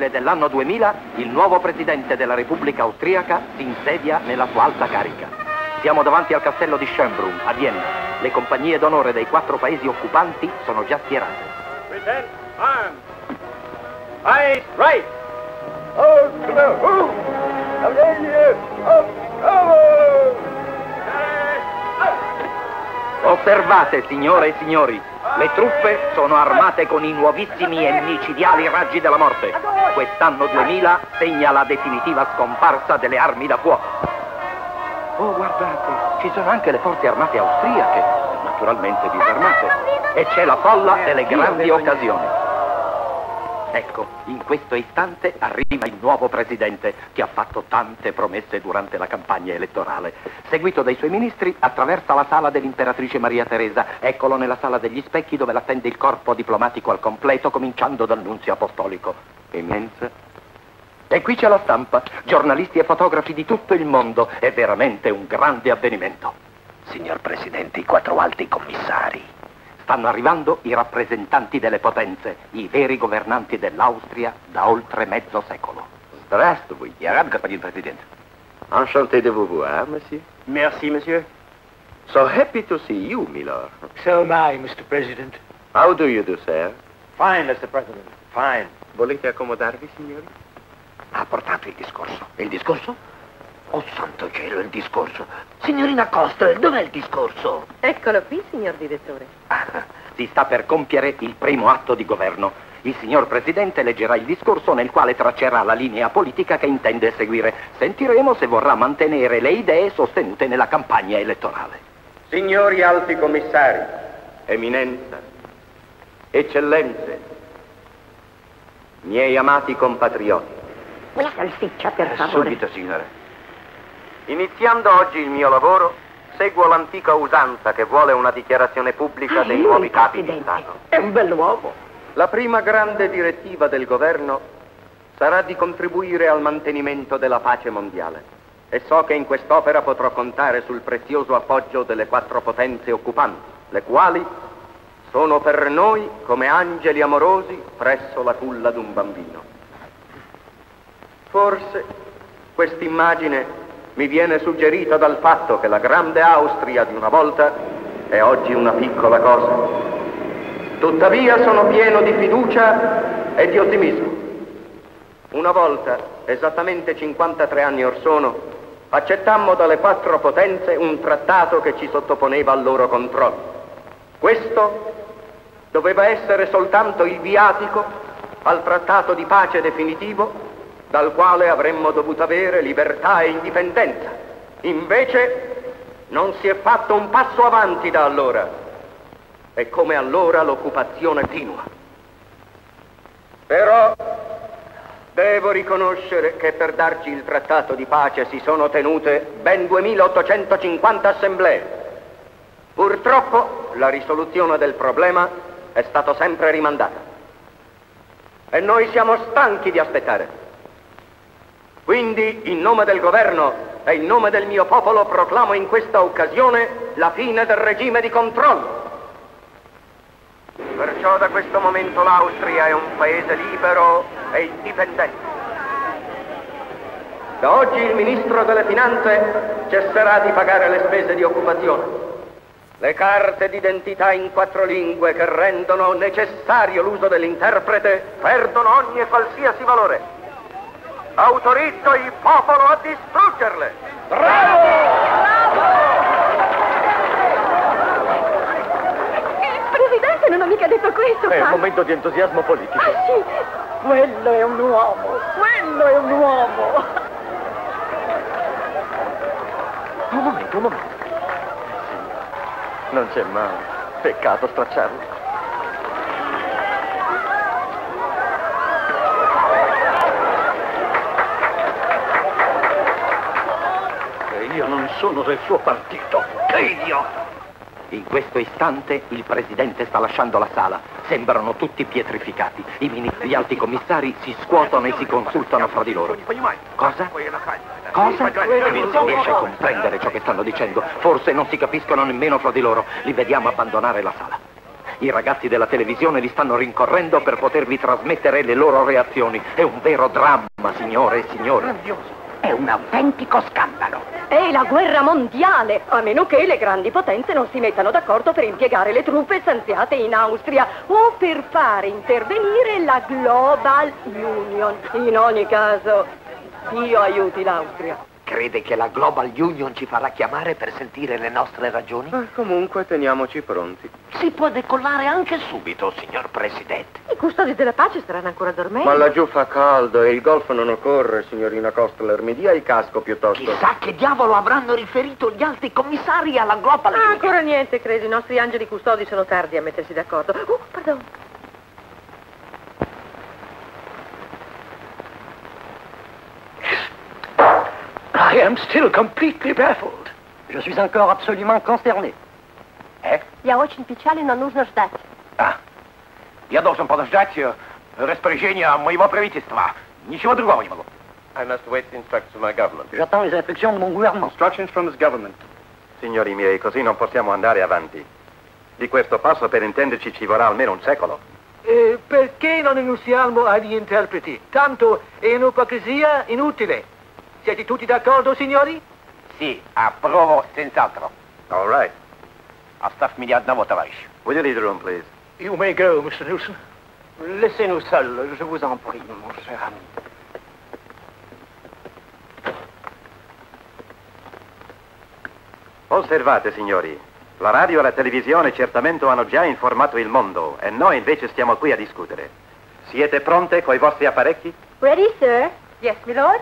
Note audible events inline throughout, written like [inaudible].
aprile dell'anno 2000 il nuovo presidente della Repubblica Austriaca si insedia nella sua alta carica. Siamo davanti al castello di Schönbrunn, a Vienna. Le compagnie d'onore dei quattro paesi occupanti sono già schierate. Present arms. Eyes right. Oh, to the who? Osservate, signore e signori, le truppe sono armate con i nuovissimi e micidiali raggi della morte. Quest'anno 2000 segna la definitiva scomparsa delle armi da fuoco. Oh, guardate, ci sono anche le forze armate austriache, naturalmente disarmate. E c'è la folla delle grandi occasioni. Ecco, in questo istante arriva il nuovo presidente che ha fatto tante promesse durante la campagna elettorale. Seguito dai suoi ministri, attraversa la sala dell'imperatrice Maria Teresa. Eccolo nella sala degli specchi dove l'attende il corpo diplomatico al completo, cominciando dal nunzio apostolico. Immensa. E qui c'è la stampa, giornalisti e fotografi di tutto il mondo. È veramente un grande avvenimento. Signor Presidente, i quattro alti commissari. Stanno arrivando i rappresentanti delle potenze, i veri governanti dell'Austria da oltre mezzo secolo. Здравствуй, я рад, господин президент. Enchanté de vous voir, monsieur. Merci, monsieur. So happy to see you, milord. So am I, Mr. President. How do you do, sir? Fine, Mr. President. Fine. Volete accomodarvi, signori? Ha portato il discorso. E il discorso? Oh, santo cielo, il discorso. Signorina Costa, dov'è il discorso? Eccolo qui, signor direttore. Ah, [laughs] si sta per compiere il primo atto di governo. Il signor Presidente leggerà il discorso nel quale traccerà la linea politica che intende seguire. Sentiremo se vorrà mantenere le idee sostenute nella campagna elettorale. Signori alti commissari, eminenza, eccellenze, miei amati compatrioti. Una salsiccia, per favore. Subito, signore. Iniziando oggi il mio lavoro, seguo l'antica usanza che vuole una dichiarazione pubblica Ah, dei nuovi capi di. Stato. È un bell'uomo. La prima grande direttiva del governo sarà di contribuire al mantenimento della pace mondiale. E so che in quest'opera potrò contare sul prezioso appoggio delle quattro potenze occupanti, le quali sono per noi come angeli amorosi presso la culla d'un bambino. Forse quest'immagine mi viene suggerita dal fatto che la grande Austria di una volta è oggi una piccola cosa. Tuttavia sono pieno di fiducia e di ottimismo. Una volta, esattamente 53 anni or sono, accettammo dalle quattro potenze un trattato che ci sottoponeva al loro controllo. Questo doveva essere soltanto il viatico al trattato di pace definitivo dal quale avremmo dovuto avere libertà e indipendenza. Invece non si è fatto un passo avanti da allora e come allora l'occupazione continua. Però devo riconoscere che per darci il trattato di pace si sono tenute ben 2850 assemblee. Purtroppo la risoluzione del problema è stata sempre rimandata. E noi siamo stanchi di aspettare. Quindi, in nome del governo e in nome del mio popolo, proclamo in questa occasione la fine del regime di controllo. Perciò da questo momento l'Austria è un paese libero e indipendente. Da oggi il ministro delle finanze cesserà di pagare le spese di occupazione. Le carte d'identità in quattro lingue che rendono necessario l'uso dell'interprete perdono ogni e qualsiasi valore. Autorizzo il popolo a distruggerle. Il presidente non ha mica detto questo, È un momento di entusiasmo politico. Ah, sì. Quello è un uomo. Quello è un uomo. Un momento, un momento. Non c'è male. Peccato stracciarlo. E io non sono del suo partito. Che idiota! In questo istante il presidente sta lasciando la sala. Sembrano tutti pietrificati. I ministri gli alti commissari si scuotono e si consultano fra di loro. Cosa? Cosa? Non si riesce a comprendere ciò che stanno dicendo. Forse non si capiscono nemmeno fra di loro. Li vediamo abbandonare la sala. I ragazzi della televisione li stanno rincorrendo per potervi trasmettere le loro reazioni. È un vero dramma, signore e signori. Grandioso. È un autentico scandalo. È la guerra mondiale, a meno che le grandi potenze non si mettano d'accordo per impiegare le truppe stanziate in Austria o per fare intervenire la Global Union. In ogni caso, Dio aiuti l'Austria. Crede che la Global Union ci farà chiamare per sentire le nostre ragioni? Ah, comunque teniamoci pronti. Si può decollare anche subito, signor Presidente. I custodi della pace staranno ancora dormendo. Ma laggiù fa caldo e il golfo non occorre, signorina Kostler. Mi dia il casco piuttosto. Chissà che diavolo avranno riferito gli alti commissari alla Global Ah, Union. ancora niente, credo. I nostri angeli custodi sono tardi a mettersi d'accordo. Oh, pardon. I am still completely baffled. Je suis encore absolument consterné. Eh? Я очень печален, но нужно ждать. А, я должен подождать э, распоряжения моего правительства. Ничего другого не могу. I must wait instructions from my government. J'attends les instructions de mon gouvernement. Instructions from his government. Signori miei, così non possiamo andare avanti. Di questo passo, per intenderci, ci vorrà almeno un secolo. Eh, perché non rinunciamo agli interpreti? Tanto è un'ipocrisia inutile. Siete tutti d'accordo, signori? Sì, approvo senz'altro. All right. Оставь меня одного, товарищ. Will you leave the room, please? You may go, Mr. Nilsson. Laissez-nous seuls, je vous en prie, mon cher ami. Osservate, signori. La radio e la televisione certamente hanno già informato il mondo e noi invece stiamo qui a discutere. Siete pronte coi vostri apparecchi? Ready, sir? Yes, my lord.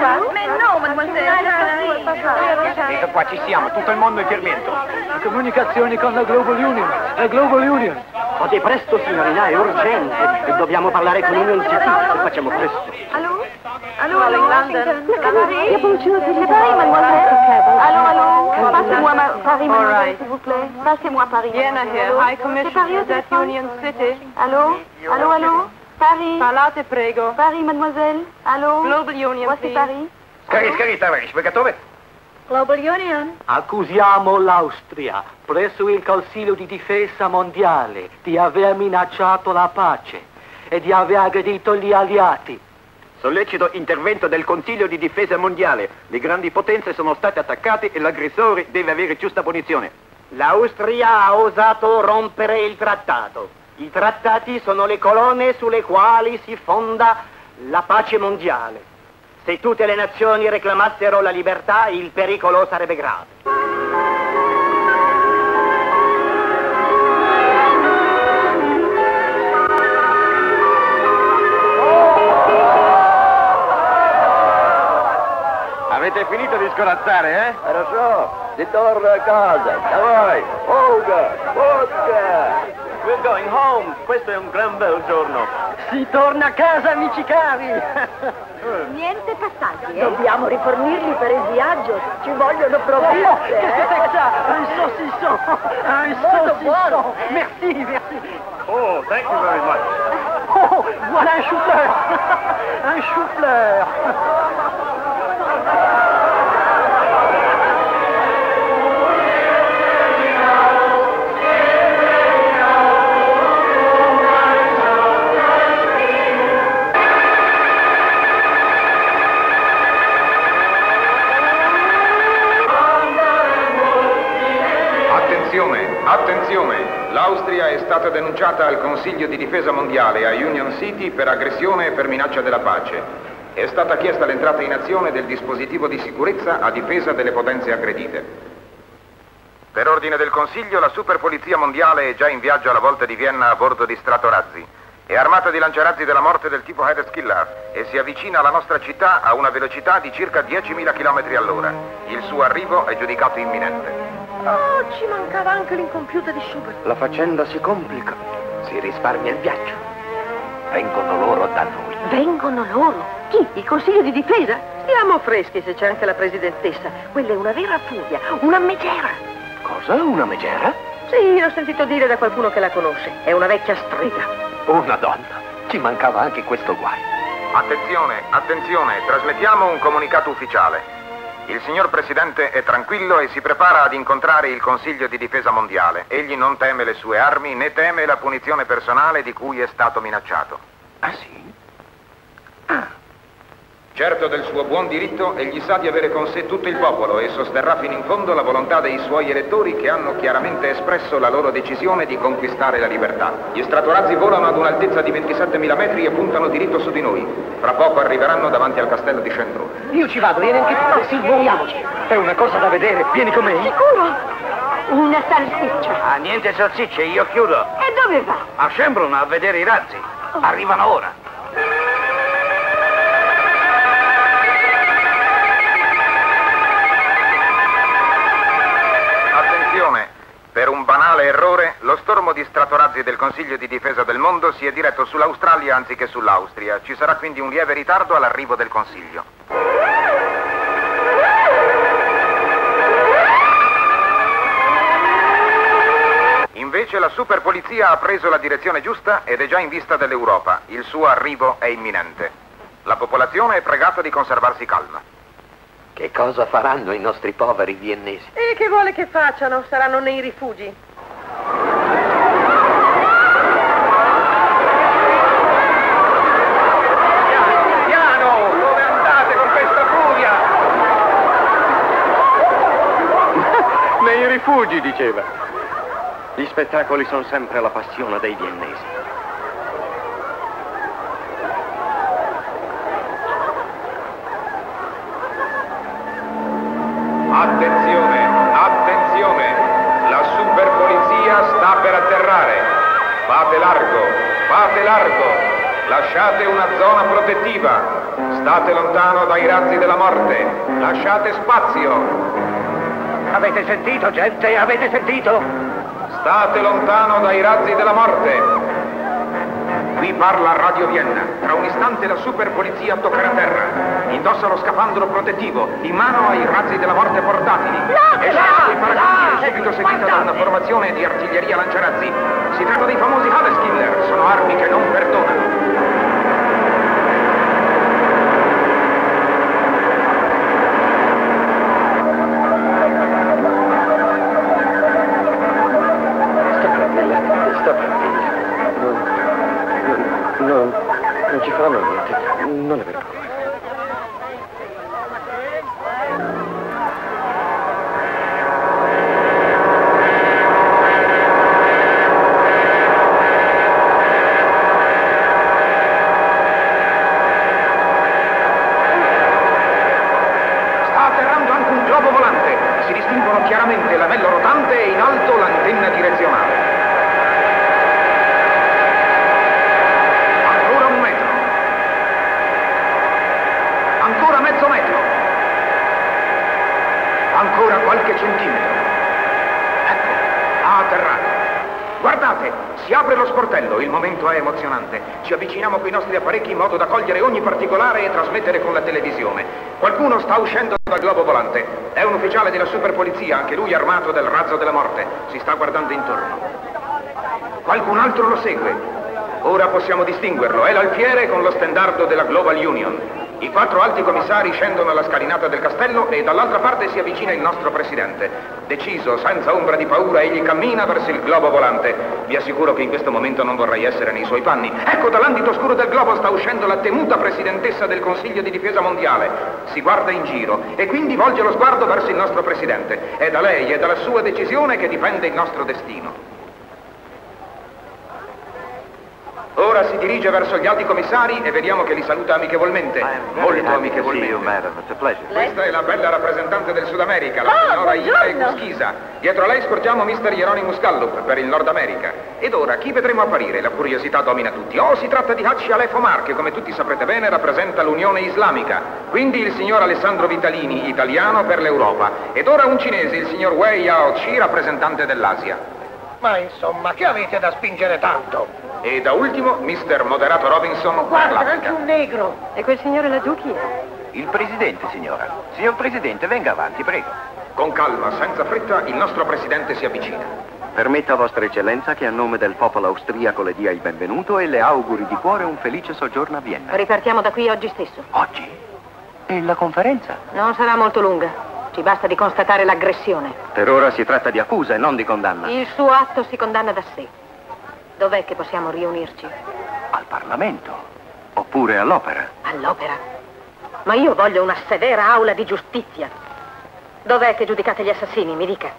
Ma no, mademoiselle. Ecco qua, ci siamo, tutto il mondo è fermento. Comunicazioni con la Global Union, la Global Union. Fate presto, signorina, è urgente. Dobbiamo parlare con Union City. Facciamo presto. Allora? Allora, allora, London. Look at Paris. Paris, mademoiselle. Allons, allons. Passez-moi Paris, mademoiselle, s'il vous plaît. Passez-moi Paris. Vienna here, High Commission that Union City. Allô? Allô, allô? Paris. Parlate, prego. Paris, mademoiselle. Allô Global Union, Voici please. Paris. Скорее, скорее, товарищ, вы готовы? Global Union. Accusiamo l'Austria presso il Consiglio di difesa mondiale di aver minacciato la pace e di aver aggredito gli alleati. Sollecito intervento del Consiglio di difesa mondiale. Le grandi potenze sono state attaccate e l'aggressore deve avere giusta punizione. L'Austria ha osato rompere il trattato. I trattati sono le colonne sulle quali si fonda la pace mondiale. Se tutte le nazioni reclamassero la libertà, il pericolo sarebbe grave. Avete finito di scorazzare, eh? Lo so, si torna a casa. Da voi. Olga, vodka. We're going home. Questo è un gran bel giorno. Si torna a casa, amici cari! [laughs] Niente passaggi, eh? Dobbiamo rifornirli per il viaggio. Ci vogliono provviste, Che [laughs] eh? que ça Un saucisson Un saucisson buono. Merci, merci Oh, thank you very much. Oh, voilà un chou-fleur [laughs] Un chou-fleur stata denunciata al Consiglio di difesa mondiale a Union City per aggressione e per minaccia della pace. È stata chiesta l'entrata in azione del dispositivo di sicurezza a difesa delle potenze aggredite. Per ordine del Consiglio, la superpolizia mondiale è già in viaggio alla volta di Vienna a bordo di Stratorazzi. È armata di lanciarazzi della morte del tipo Headskiller e si avvicina alla nostra città a una velocità di circa 10.000 km all'ora. Il suo arrivo è giudicato imminente. Oh, ci mancava anche l'incompiuta di Schubert. La faccenda si complica. Si risparmia il viaggio. Vengono loro da noi. Vengono loro. Chi? Il Consiglio di difesa? Stiamo freschi se c'è anche la presidentessa. Quella è una vera furia, una megera. Cosa? Una megera? Sì, l'ho sentito dire da qualcuno che la conosce. È una vecchia strega. Una donna. Ci mancava anche questo guaio. Attenzione, attenzione, trasmettiamo un comunicato ufficiale. Il signor Presidente è tranquillo e si prepara ad incontrare il Consiglio di Difesa Mondiale. Egli non teme le sue armi né teme la punizione personale di cui è stato minacciato. Ah, sì? Certo del suo buon diritto, egli sa di avere con sé tutto il popolo e sosterrà fino in fondo la volontà dei suoi elettori che hanno chiaramente espresso la loro decisione di conquistare la libertà. Gli stratorazzi volano ad un'altezza di 27.000 metri e puntano diritto su di noi. Fra poco arriveranno davanti al castello di Centro. Io ci vado, vieni anche tu. Sì, muoviamoci. È una cosa da vedere. Vieni con me. Sicuro? Una salsiccia. Ah, niente salsicce, io chiudo. E dove va? A Schembrun a vedere i razzi. Arrivano ora. Stormo di stratorazzi del Consiglio di difesa del mondo si è diretto sull'Australia anziché sull'Austria. Ci sarà quindi un lieve ritardo all'arrivo del Consiglio. Invece la superpolizia ha preso la direzione giusta ed è già in vista dell'Europa. Il suo arrivo è imminente. La popolazione è pregata di conservarsi calma. Che cosa faranno i nostri poveri viennesi? E che vuole che facciano? Saranno nei rifugi. Piano! Dove andate con questa furia? Nei rifugi, diceva. Gli spettacoli sono sempre la passione dei viennesi. Attenzione, attenzione! La superpolizia sta per atterrare. Fate largo, fate largo. Lasciate una zona protettiva. State lontano dai razzi della morte. Lasciate spazio. Avete sentito, gente? Avete sentito? State lontano dai razzi della morte. Qui parla Radio Vienna. Tra un istante la superpolizia toccherà terra. Indossa lo scafandro protettivo, in mano ai razzi della morte portatili. E sotto i subito seguita da una formazione di artiglieria lanciarazzi. Si tratta dei famosi Haveskiller. Sono armi che non perdonano. Ci faranno niente. Non è vero. Distinguono chiaramente l'anello rotante e in alto l'antenna direzionale. Sportello, il momento è emozionante. Ci avviciniamo coi nostri apparecchi in modo da cogliere ogni particolare e trasmettere con la televisione. Qualcuno sta uscendo dal globo volante. È un ufficiale della superpolizia, anche lui armato del razzo della morte. Si sta guardando intorno. Qualcun altro lo segue. Ora possiamo distinguerlo. È l'alfiere con lo stendardo della Global Union. I quattro alti commissari scendono alla scalinata del castello e dall'altra parte si avvicina il nostro presidente. Deciso, senza ombra di paura, egli cammina verso il globo volante. Vi assicuro che in questo momento non vorrei essere nei suoi panni. Ecco, dall'ambito oscuro del globo sta uscendo la temuta presidentessa del Consiglio di difesa mondiale. Si guarda in giro e quindi volge lo sguardo verso il nostro presidente. È da lei e dalla sua decisione che dipende il nostro destino. Ora si dirige verso gli alti commissari e vediamo che li saluta amichevolmente. Molto amichevolmente. Questa è la bella rappresentante del Sud America, la Ah, signora buongiorno. Cuschisa. Dietro a lei scorgiamo Mr. Hieronymus Gallup per il Nord America. Ed ora chi vedremo apparire? La curiosità domina tutti. Oh, si tratta di Haji Alef Omar, che come tutti saprete bene rappresenta l'Unione Islamica. Quindi il signor Alessandro Vitalini, italiano per l'Europa. Ed ora un cinese, il signor Wei Yao Chi, rappresentante dell'Asia. Ma insomma, che avete da spingere tanto? E da ultimo, Mr. Moderato Robinson per Guarda, anche un negro. E quel signore laggiù chi è? Il presidente, signora. Signor presidente, venga avanti, prego. Con calma, senza fretta, il nostro presidente si avvicina. Permetta a vostra eccellenza che a nome del popolo austriaco le dia il benvenuto e le auguri di cuore un felice soggiorno a Vienna. Ripartiamo da qui oggi stesso. Oggi? E la conferenza? Non sarà molto lunga. Ci basta di constatare l'aggressione. Per ora si tratta di accusa e non di condanna. Il suo atto si condanna da sé. Dov'è che possiamo riunirci? Al Parlamento? Oppure all'opera? All'opera. Ma io voglio una severa aula di giustizia. Dov'è che giudicate gli assassini, mi dica?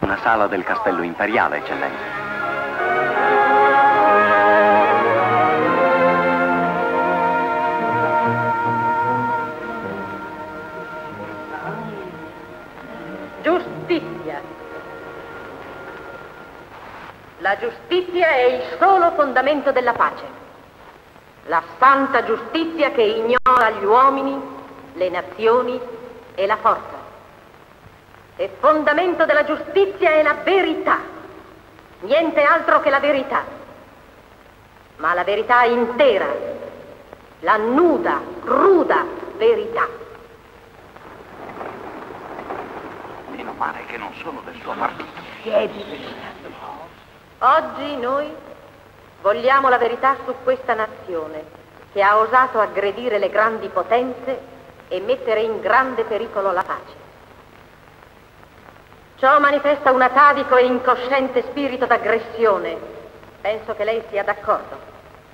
Una sala del castello imperiale, eccellenza. Giustizia è il solo fondamento della pace. La santa giustizia che ignora gli uomini, le nazioni e la forza. E fondamento della giustizia è la verità, niente altro che la verità, ma la verità intera, la nuda, cruda verità. Meno male che non sono del suo partito. Siediti. Oggi noi vogliamo la verità su questa nazione che ha osato aggredire le grandi potenze e mettere in grande pericolo la pace. Ciò manifesta un atavico e incosciente spirito d'aggressione. Penso che lei sia d'accordo.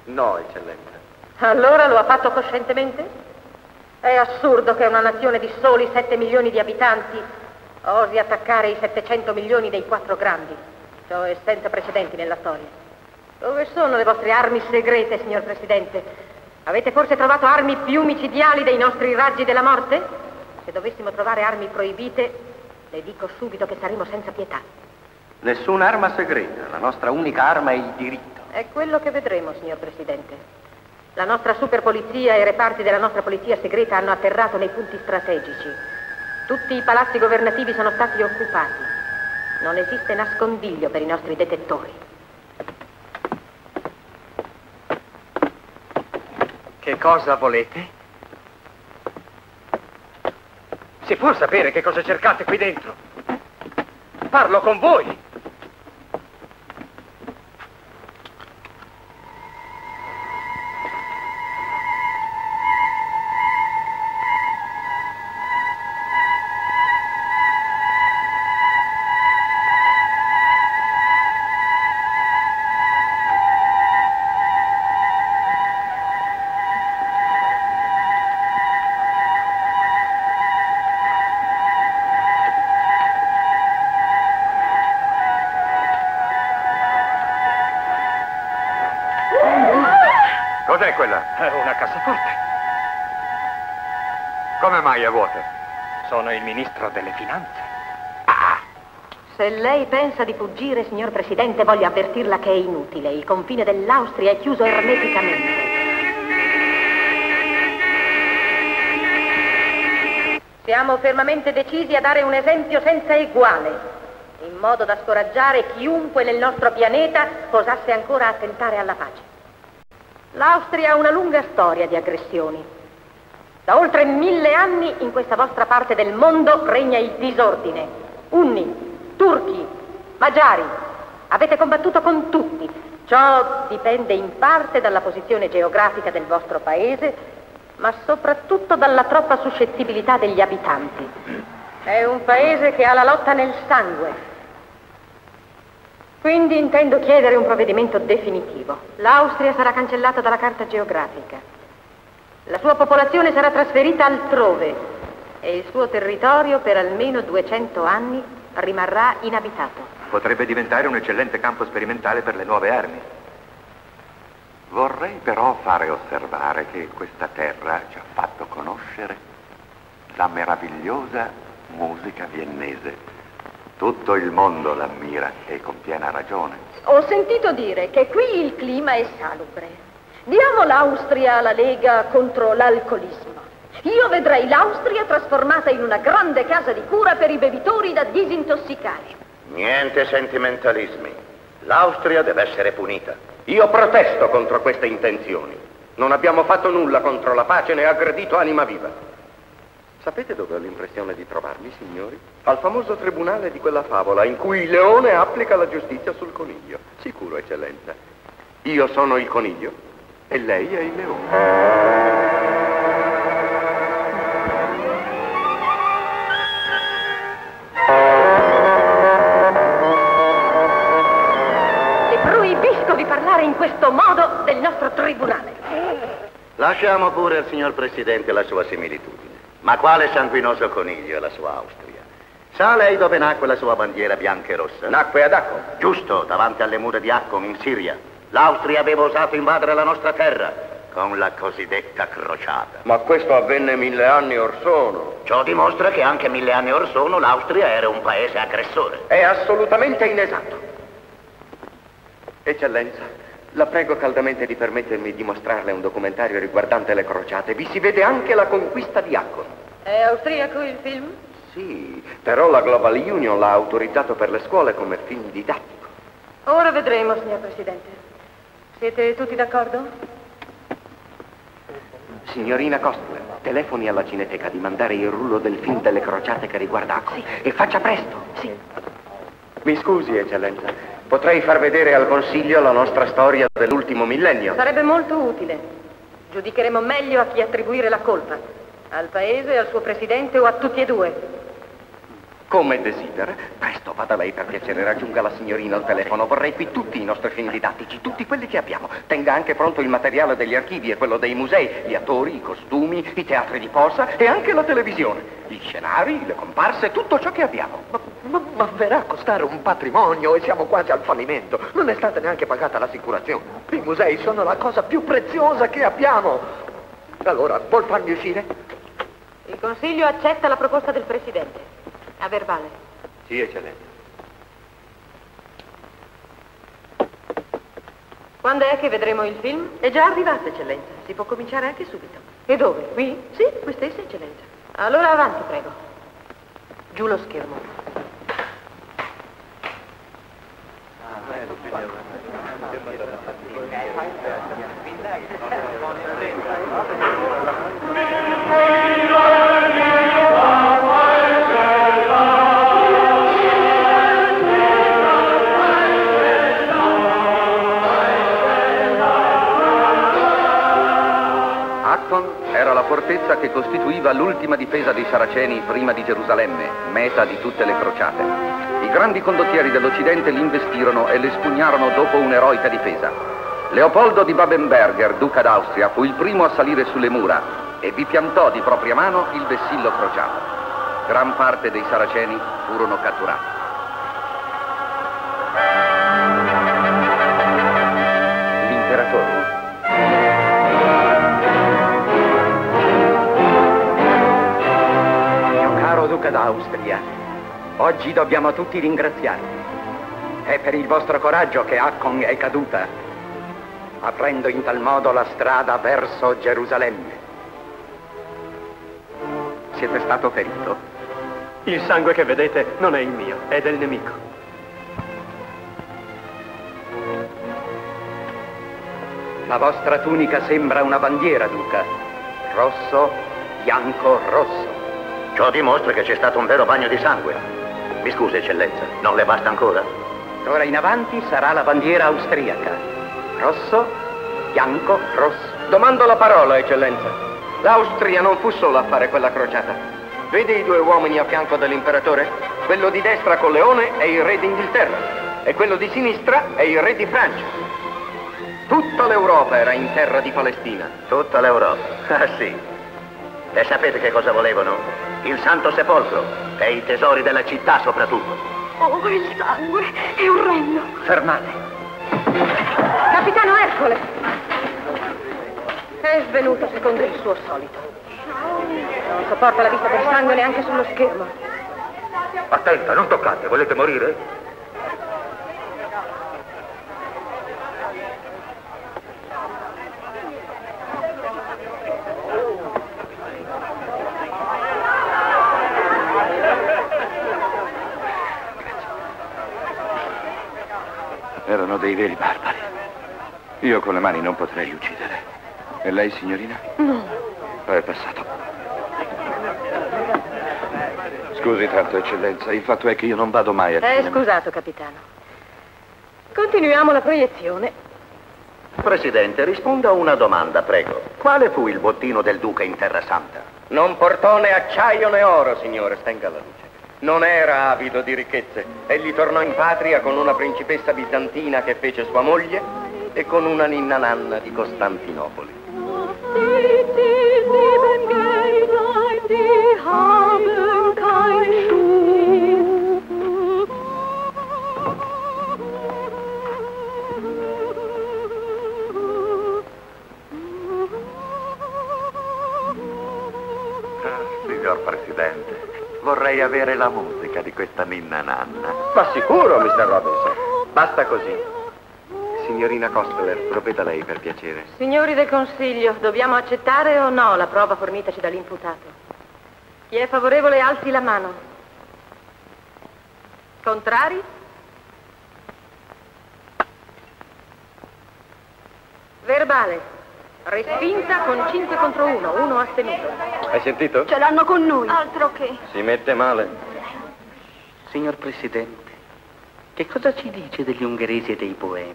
No, eccellenza. Allora lo ha fatto coscientemente? È assurdo che una nazione di soli 7 milioni di abitanti osi attaccare i 700 milioni dei quattro grandi. Ciò è senza precedenti nella storia. Dove sono le vostre armi segrete, signor Presidente? Avete forse trovato armi più micidiali dei nostri raggi della morte? Se dovessimo trovare armi proibite, le dico subito che saremo senza pietà. Nessuna arma segreta, la nostra unica arma è il diritto. È quello che vedremo, signor Presidente. La nostra superpolizia e i reparti della nostra polizia segreta hanno atterrato nei punti strategici. Tutti i palazzi governativi sono stati occupati. Non esiste nascondiglio per i nostri detettori. Che cosa volete? Si può sapere che cosa cercate qui dentro? Parlo con voi. Mai è vuota? Sono il ministro delle finanze. Ah. Se lei pensa di fuggire, signor Presidente, voglio avvertirla che è inutile. Il confine dell'Austria è chiuso ermeticamente. Siamo fermamente decisi a dare un esempio senza eguale, in modo da scoraggiare chiunque nel nostro pianeta osasse ancora attentare alla pace. L'Austria ha una lunga storia di aggressioni. Da oltre mille anni in questa vostra parte del mondo regna il disordine. Unni, turchi, magiari. Avete combattuto con tutti. Ciò dipende in parte dalla posizione geografica del vostro paese, ma soprattutto dalla troppa suscettibilità degli abitanti. È un paese che ha la lotta nel sangue. Quindi intendo chiedere un provvedimento definitivo. L'Austria sarà cancellata dalla carta geografica. La sua popolazione sarà trasferita altrove e il suo territorio per almeno 200 anni rimarrà inabitato. Potrebbe diventare un eccellente campo sperimentale per le nuove armi. Vorrei però fare osservare che questa terra ci ha fatto conoscere la meravigliosa musica viennese. Tutto il mondo l'ammira e con piena ragione. Ho sentito dire che qui il clima è salubre. Diamo l'Austria alla Lega contro l'alcolismo. Io vedrei l'Austria trasformata in una grande casa di cura per i bevitori da disintossicare. Niente sentimentalismi. L'Austria deve essere punita. Io protesto contro queste intenzioni. Non abbiamo fatto nulla contro la pace né aggredito anima viva. Sapete dove ho l'impressione di trovarmi, signori? Al famoso tribunale di quella favola in cui il leone applica la giustizia sul coniglio. Sicuro, eccellenza. Io sono il coniglio e lei è il leone. Le proibisco di parlare in questo modo del nostro tribunale. Lasciamo pure al signor Presidente la sua similitudine. Ma quale sanguinoso coniglio è la sua Austria? Sa lei dove nacque la sua bandiera bianca e rossa? Nacque ad Accon. Giusto, davanti alle mura di Akkon, in Siria. L'Austria aveva osato invadere la nostra terra con la cosiddetta crociata. Ma questo avvenne mille anni or sono. Ciò dimostra che anche mille anni or sono l'Austria era un paese aggressore. È assolutamente inesatto. Eccellenza, la prego caldamente di permettermi di mostrarle un documentario riguardante le crociate. Vi si vede anche la conquista di Akkon. È austriaco il film? Sì, però la Global Union l'ha autorizzato per le scuole come film didattico. Ora vedremo, signor Presidente. Siete tutti d'accordo? Signorina Kostler, telefoni alla Cineteca di mandare il rullo del film delle crociate che riguarda Akkon. E faccia presto. Sì. Mi scusi, eccellenza. Potrei far vedere al Consiglio la nostra storia dell'ultimo millennio. Sarebbe molto utile. Giudicheremo meglio a chi attribuire la colpa. Al paese, al suo presidente o a tutti e due. Come desidera. Presto, vada lei per piacere, raggiunga la signorina al telefono. Vorrei qui tutti i nostri film didattici, tutti quelli che abbiamo. Tenga anche pronto il materiale degli archivi e quello dei musei, gli attori, i costumi, i teatri di posa e anche la televisione. Gli scenari, le comparse, tutto ciò che abbiamo. Ma, ma- ma verrà a costare un patrimonio e siamo quasi al fallimento. Non è stata neanche pagata l'assicurazione. I musei sono la cosa più preziosa che abbiamo. Allora, vuol farmi uscire? Il Consiglio accetta la proposta del Presidente. A verbale. Sì, eccellenza. Quando è che vedremo il film? È già arrivato, eccellenza. Si può cominciare anche subito. E dove? Qui? Sì, qui stessa, eccellenza. Allora avanti, prego. Giù lo schermo. Akkon fortezza che costituiva l'ultima difesa dei Saraceni prima di Gerusalemme, meta di tutte le crociate. I grandi condottieri dell'Occidente li investirono e le spugnarono dopo un'eroica difesa. Leopoldo di Babenberger, duca d'Austria, fu il primo a salire sulle mura e vi piantò di propria mano il vessillo crociato. Gran parte dei Saraceni furono catturati. Duca d'Austria, oggi dobbiamo tutti ringraziarvi. È per il vostro coraggio che Akkon è caduta, aprendo in tal modo la strada verso Gerusalemme. Siete stato ferito? Il sangue che vedete non è il mio, è del nemico. La vostra tunica sembra una bandiera, Duca. Rosso, bianco, rosso. Ciò dimostra che c'è stato un vero bagno di sangue. Mi scusi, eccellenza, non le basta ancora? D'ora in avanti sarà la bandiera austriaca. Rosso, bianco, rosso. Domando la parola, eccellenza. L'Austria non fu sola a fare quella crociata. Vede i due uomini a fianco dell'imperatore? Quello di destra con Leone è il re d'Inghilterra e quello di sinistra è il re di Francia. Tutta l'Europa era in terra di Palestina. Tutta l'Europa. [laughs] Ah sì. E sapete che cosa volevano? Il Santo Sepolcro e i tesori della città soprattutto. Oh, il sangue è orrendo. Fermate. Capitano Ercole! È svenuto secondo il suo solito. Non sopporta la vista del sangue neanche sullo schermo. Attenta, non toccate, volete morire? Dei veri barbari. Io con le mani non potrei uccidere. E lei, signorina? No. È passato. Scusi tanto, eccellenza. Il fatto è che io non vado mai a È cinema. scusato, capitano. Continuiamo la proiezione. Presidente, risponda a una domanda, prego. Quale fu il bottino del duca in Terra Santa? Non portò né acciaio né oro, signore, stenga la luce. Non era avido di ricchezze. Egli tornò in patria con una principessa bizantina che fece sua moglie e con una ninna nanna di Costantinopoli. Die haben vorrei avere la musica di questa ninna nanna. Ma sicuro, Mr. Robinson. Basta così. Signorina Costler, provveda lei per piacere. Signori del Consiglio, dobbiamo accettare o no la prova fornitaci dall'imputato? Chi è favorevole alzi la mano. Contrari? Verbale. Respinta con 5 contro 1, uno astenuto. Hai sentito? Ce l'hanno con noi. Altro che. Si mette male. Signor Presidente, che cosa ci dice degli ungheresi e dei boemi?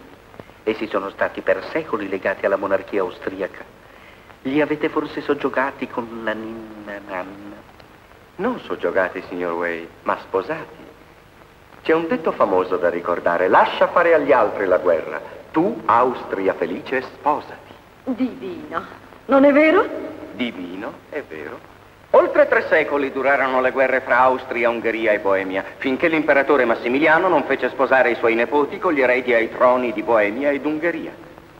Essi sono stati per secoli legati alla monarchia austriaca. Li avete forse soggiogati con la ninna nanna? Non soggiogati, signor Way, ma sposati. C'è un detto famoso da ricordare. Lascia fare agli altri la guerra. Tu, Austria felice, sposati. Divino. Non è vero? Divino, è vero. Oltre tre secoli durarono le guerre fra Austria, Ungheria e Boemia, finché l'imperatore Massimiliano non fece sposare i suoi nipoti con gli eredi ai troni di Boemia ed Ungheria.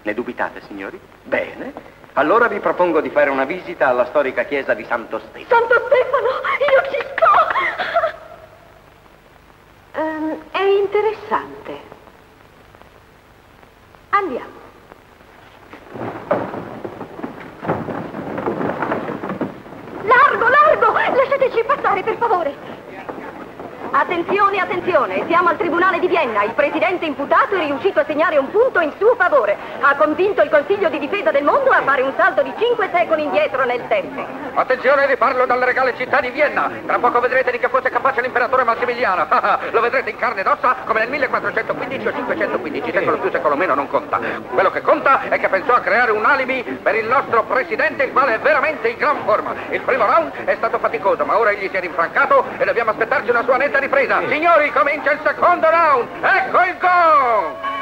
Ne dubitate, signori? Bene. Allora vi propongo di fare una visita alla storica chiesa di Santo Stefano. Santo Stefano, io ci sto! Ehm, è interessante. Andiamo. Largo, largo! Lasciateci passare, per favore. Attenzione, attenzione, siamo al Tribunale di Vienna. Il presidente imputato è riuscito a segnare un punto in suo favore. Ha convinto il Consiglio di difesa del mondo a fare un salto di cinque secoli indietro nel tempo. Attenzione, vi parlo dalla regale città di Vienna. Tra poco vedrete di che fosse capace l'imperatore Massimiliano. [laughs] Lo vedrete in carne ed ossa come nel 1415 o 515. Secolo più, secolo meno non conta. Quello che conta è che pensò a creare un alibi per il nostro presidente, il quale è veramente in gran forma. Il primo round è stato faticoso, ma ora egli si è rinfrancato e dobbiamo aspettarci una sua netta ripresa. Signori, comincia il secondo round. Ecco il gong!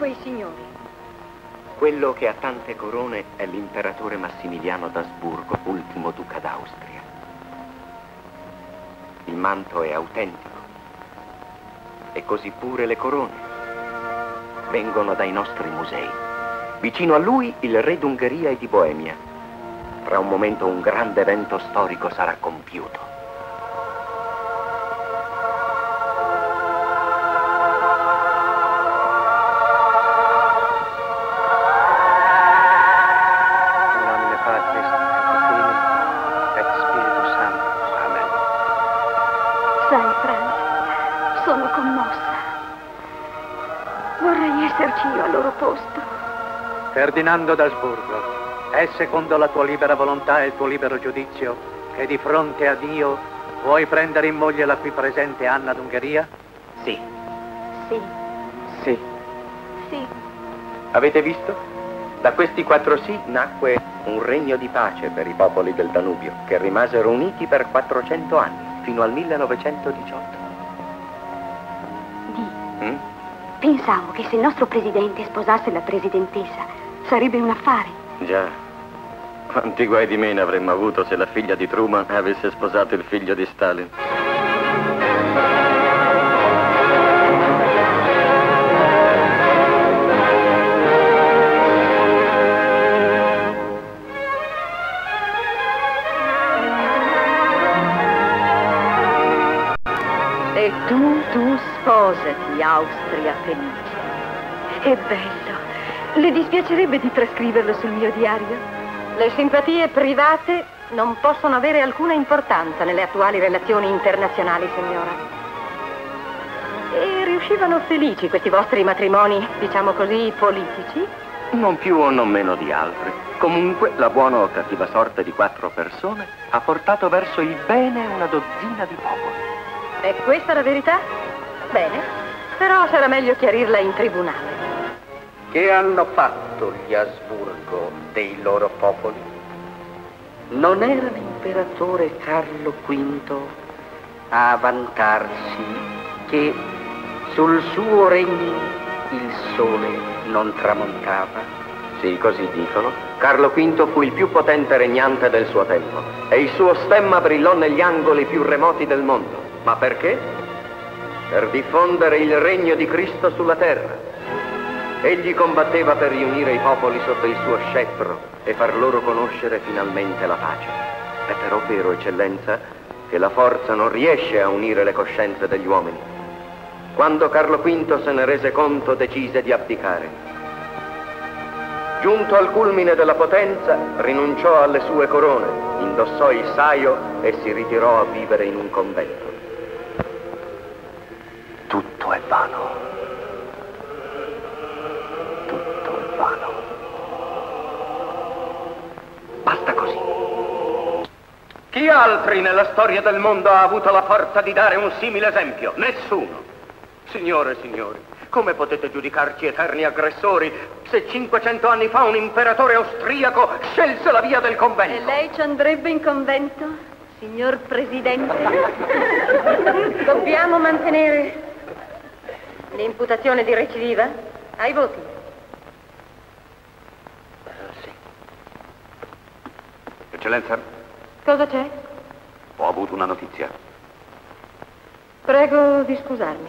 Quei signori? Quello che ha tante corone è l'imperatore Massimiliano d'Asburgo, ultimo duca d'Austria. Il manto è autentico. E così pure le corone. Vengono dai nostri musei. Vicino a lui il re d'Ungheria e di Boemia. Tra un momento un grande evento storico sarà compiuto. Ferdinando d'Asburgo, è secondo la tua libera volontà e il tuo libero giudizio che di fronte a Dio vuoi prendere in moglie la qui presente Anna d'Ungheria? Sì, Sì, sì. sì. Avete visto? Da questi quattro sì nacque un regno di pace per i popoli del Danubio, che rimasero uniti per 400 anni, fino al 1918. Di, Mm? pensavo che se il nostro presidente sposasse la presidentessa sarebbe un affare. Già. Quanti guai di meno avremmo avuto se la figlia di Truman avesse sposato il figlio di Stalin. E tu, tu sposati, Austria felice. È bello. Le dispiacerebbe di trascriverlo sul mio diario? Le simpatie private non possono avere alcuna importanza nelle attuali relazioni internazionali, signora. E riuscivano felici questi vostri matrimoni, diciamo così, politici? Non più o non meno di altri. Comunque, la buona o cattiva sorte di quattro persone ha portato verso il bene una dozzina di popoli. È questa la verità? Bene, però sarà meglio chiarirla in tribunale. Che hanno fatto gli Asburgo dei loro popoli? Non era l'imperatore Carlo V a vantarsi che sul suo regno il sole non tramontava? Sì, così dicono. Carlo V fu il più potente regnante del suo tempo e il suo stemma brillò negli angoli più remoti del mondo. Ma perché? Per diffondere il regno di Cristo sulla terra. Egli combatteva per riunire i popoli sotto il suo scettro e far loro conoscere finalmente la pace. È però vero, eccellenza, che la forza non riesce a unire le coscienze degli uomini. Quando Carlo V se ne rese conto, decise di abdicare. Giunto al culmine della potenza, rinunciò alle sue corone, indossò il saio e si ritirò a vivere in un convento. Tutto è vano. Basta così. Chi altri nella storia del mondo ha avuto la forza di dare un simile esempio? Nessuno. Signore e signori, come potete giudicarci eterni aggressori se 500 anni fa un imperatore austriaco scelse la via del E convento? lei ci andrebbe in convento, signor Presidente? [laughs] Dobbiamo mantenere l'imputazione di recidiva ai voti. Eccellenza, Cosa c'è? ho avuto una notizia. Prego di scusarmi.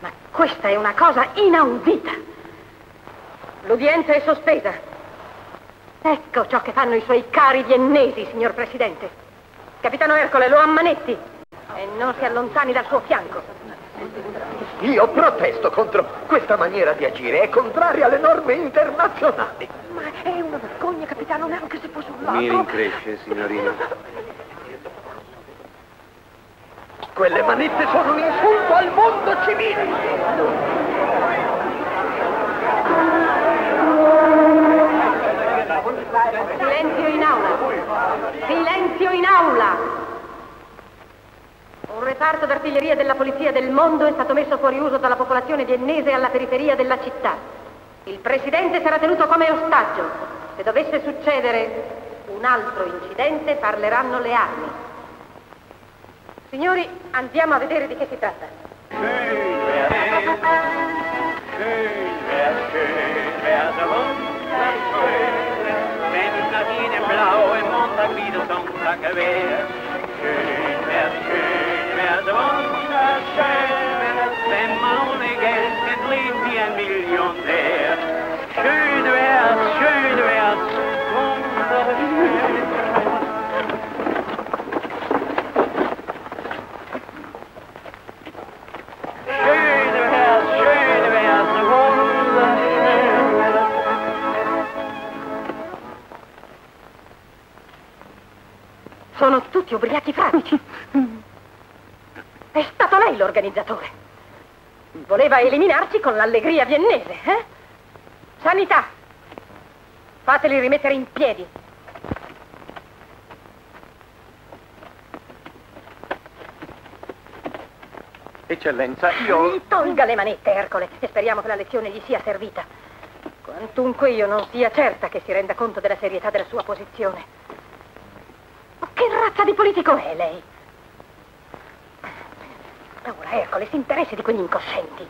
Ma questa è una cosa inaudita. L'udienza è sospesa. Ecco ciò che fanno i suoi cari viennesi, signor Presidente. Capitano Ercole, lo ammanetti e non si allontani dal suo fianco. Io protesto contro questa maniera di agire, è contraria alle norme internazionali. Ma è una vergogna, capitano, neanche se fosse un lago. Mi rincresce, signorina. Quelle manette sono un insulto al mondo civile. Silenzio in aula. Silenzio in aula. Un reparto d'artiglieria della polizia del mondo è stato messo fuori uso dalla popolazione viennese alla periferia della città. Il presidente sarà tenuto come ostaggio. Se dovesse succedere un altro incidente, parleranno le armi. Signori, andiamo a vedere di che si tratta. Schön blau im Montag wieder Sonntag wär. Schön wär's, schön wär's, wunderschön, wenn man ohne Geld nicht lebt wie ein Millionär. Sono tutti ubriachi fradici. È stato lei l'organizzatore. Voleva eliminarci con l'allegria viennese, eh? Sanità! Fateli rimettere in piedi. Eccellenza, io... Gli tolga le manette, Ercole, e speriamo che la lezione gli sia servita. Quantunque io non sia certa che si renda conto della serietà della sua posizione. Che razza di politico è lei? Ora, Ercole, si interessi di quegli incoscienti.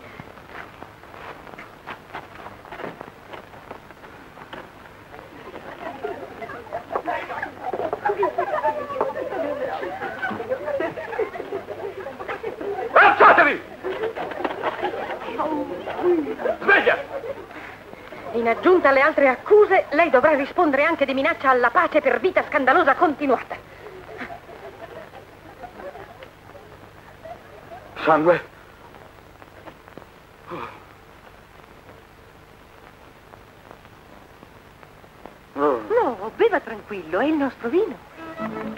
Alzatevi! Sveglia! In aggiunta alle altre accuse, lei dovrà rispondere anche di minaccia alla pace per vita scandalosa continuata. Sangue? No, beva tranquillo, è il nostro vino.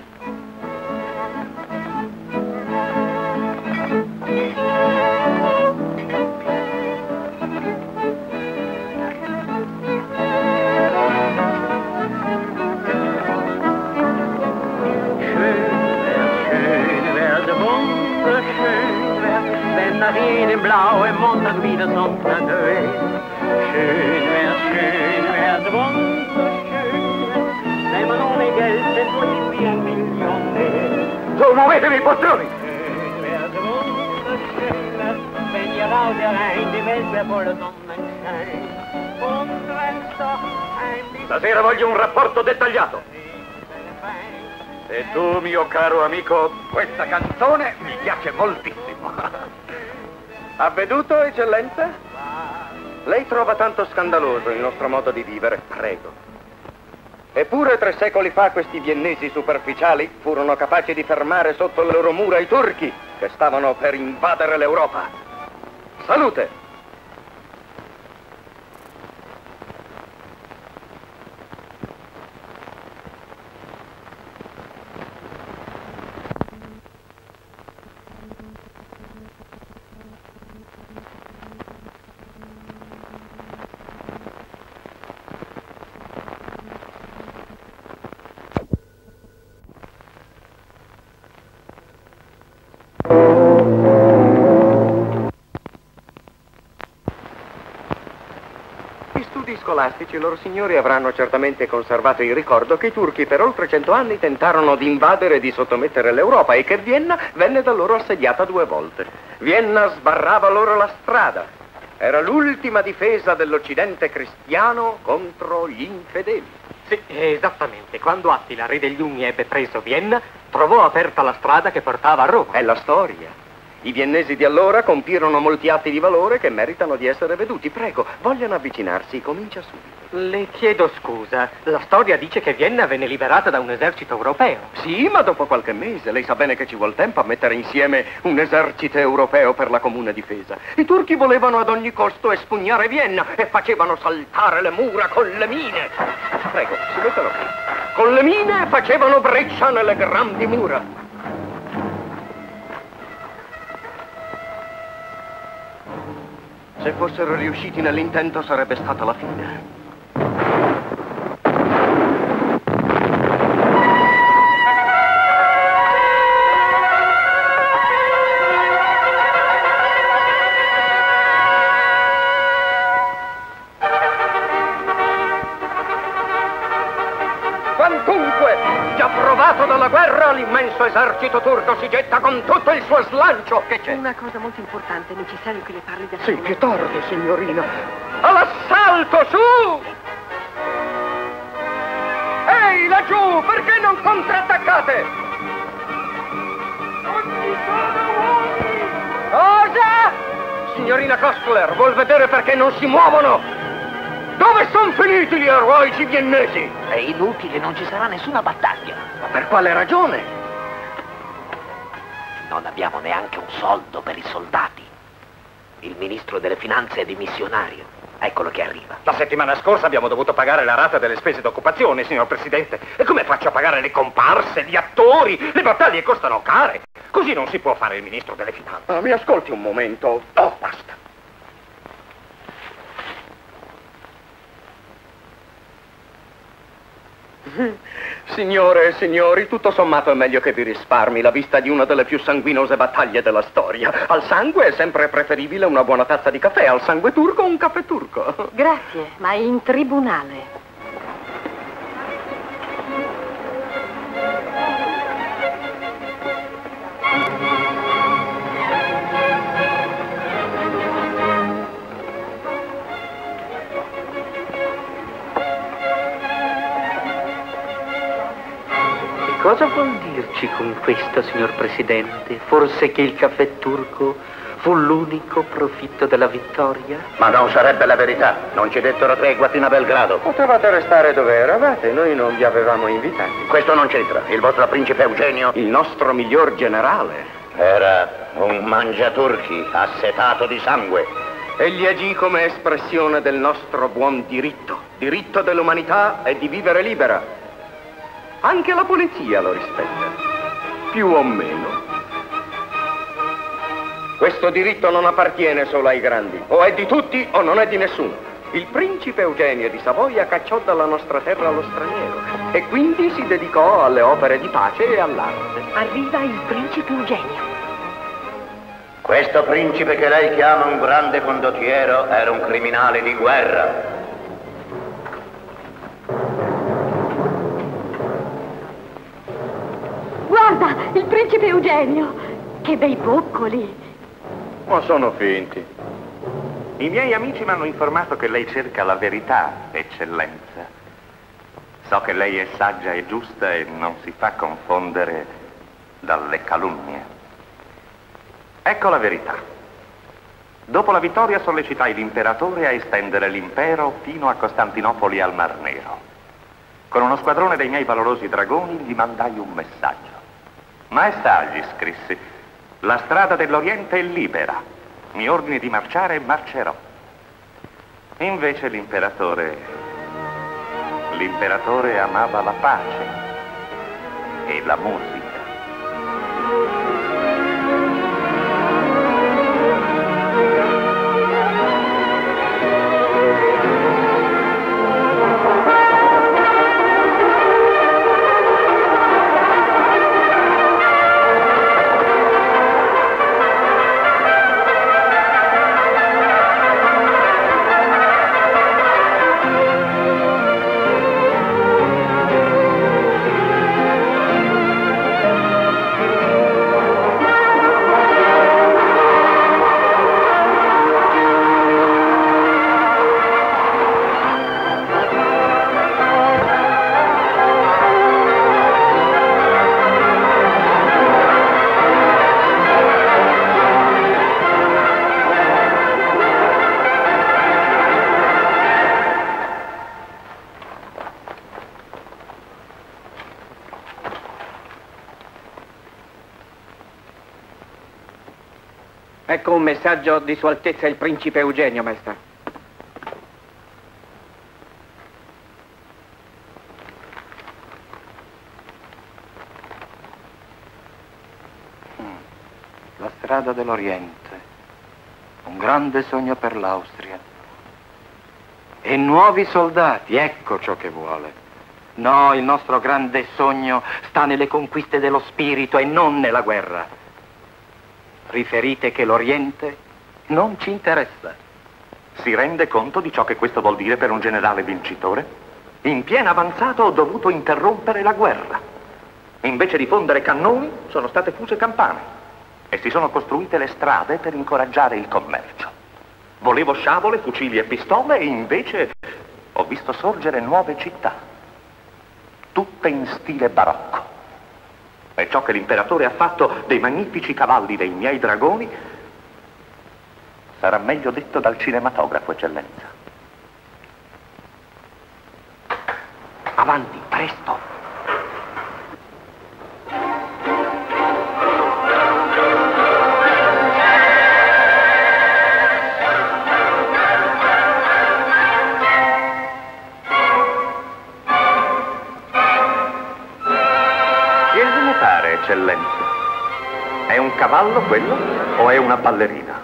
Wenn's doch ein bisschen Stasera voglio un rapporto dettagliato. E tu, mio caro amico, questa canzone mi piace moltissimo. [laughs] Ha veduto, eccellenza? Lei trova tanto scandaloso il nostro modo di vivere, prego. Eppure tre secoli fa questi viennesi superficiali furono capaci di fermare sotto le loro mura i turchi che stavano per invadere l'Europa. Salute! Scolastici, loro signori, avranno certamente conservato il ricordo che i turchi per oltre cento anni tentarono di invadere e di sottomettere l'Europa e che Vienna venne da loro assediata due volte. Vienna sbarrava loro la strada. Era l'ultima difesa dell'Occidente cristiano contro gli infedeli. Sì, esattamente. Quando Attila, re degli Unni, ebbe preso Vienna, trovò aperta la strada che portava a Roma. È la storia. I viennesi di allora compirono molti atti di valore che meritano di essere veduti. Prego, vogliano avvicinarsi, comincia subito. Le chiedo scusa, la storia dice che Vienna venne liberata da un esercito europeo. Sì, ma dopo qualche mese. Lei sa bene che ci vuol tempo a mettere insieme un esercito europeo per la comune difesa. I turchi volevano ad ogni costo espugnare Vienna e facevano saltare le mura con le mine. Prego, si mettano qui. Con le mine facevano breccia nelle grandi mura. Se fossero riusciti nell'intento sarebbe stata la fine. L'immenso esercito turco si getta con tutto il suo slancio. Che c'è? Una cosa molto importante, è necessario che le parli da Sì, più tardi, signorina. All'assalto, su! Ehi, laggiù, perché non contrattaccate? Cosa? Signorina Kostler, vuol vedere perché non si muovono? Dove sono finiti gli eroici viennesi? È inutile, non ci sarà nessuna battaglia. Ma per quale ragione? Non abbiamo neanche un soldo per i soldati. Il ministro delle finanze è dimissionario. Eccolo che arriva. La settimana scorsa abbiamo dovuto pagare la rata delle spese d'occupazione, signor Presidente. E come faccio a pagare le comparse, gli attori? Le battaglie costano care. Così non si può fare il ministro delle finanze. Ah, mi ascolti un momento. Oh, basta. [laughs] Signore e signori, tutto sommato è meglio che vi risparmi la vista di una delle più sanguinose battaglie della storia. Al sangue è sempre preferibile una buona tazza di caffè, al sangue turco un caffè turco. [laughs] Grazie, ma in tribunale. Cosa vuol dirci con questo, signor Presidente? Forse che il caffè turco fu l'unico profitto della vittoria? Ma non sarebbe la verità. Non ci dettero tregua fino a Belgrado. Potevate restare dove eravate, noi non vi avevamo invitati. Questo non c'entra. Il vostro principe Eugenio Il nostro miglior generale. era un mangiaturchi assetato di sangue. Egli agì come espressione del nostro buon diritto, diritto dell'umanità e di vivere libera. Anche la polizia lo rispetta, più o meno. Questo diritto non appartiene solo ai grandi, o è di tutti o non è di nessuno. Il principe Eugenio di Savoia cacciò dalla nostra terra lo straniero e quindi si dedicò alle opere di pace e all'arte. Arriva il principe Eugenio. Questo principe che lei chiama un grande condottiero era un criminale di guerra. Guarda, il principe Eugenio! Che bei boccoli! Ma sono finti. I miei amici mi hanno informato che lei cerca la verità, eccellenza. So che lei è saggia e giusta e non si fa confondere dalle calunnie. Ecco la verità. Dopo la vittoria sollecitai l'imperatore a estendere l'impero fino a Costantinopoli al Mar Nero. Con uno squadrone dei miei valorosi dragoni gli mandai un messaggio. Maestà, gli scrissi, la strada dell'Oriente è libera. Mi ordini di marciare e marcerò. Invece l'imperatore... L'imperatore amava la pace e la musica. Ecco un messaggio di Sua Altezza il Principe Eugenio, maestà. La strada dell'Oriente. Un grande sogno per l'Austria. E nuovi soldati, ecco ciò che vuole. No, il nostro grande sogno sta nelle conquiste dello spirito e non nella guerra. Riferite che l'Oriente non ci interessa. Si rende conto di ciò che questo vuol dire per un generale vincitore? In piena avanzata ho dovuto interrompere la guerra. Invece di fondere cannoni, sono state fuse campane. E si sono costruite le strade per incoraggiare il commercio. Volevo sciabole, fucili e pistole e invece ho visto sorgere nuove città, tutte in stile barocco. E ciò che l'imperatore ha fatto dei magnifici cavalli dei miei dragoni sarà meglio detto dal cinematografo, eccellenza. Avanti, presto! Eccellenza? È un cavallo quello o è una ballerina?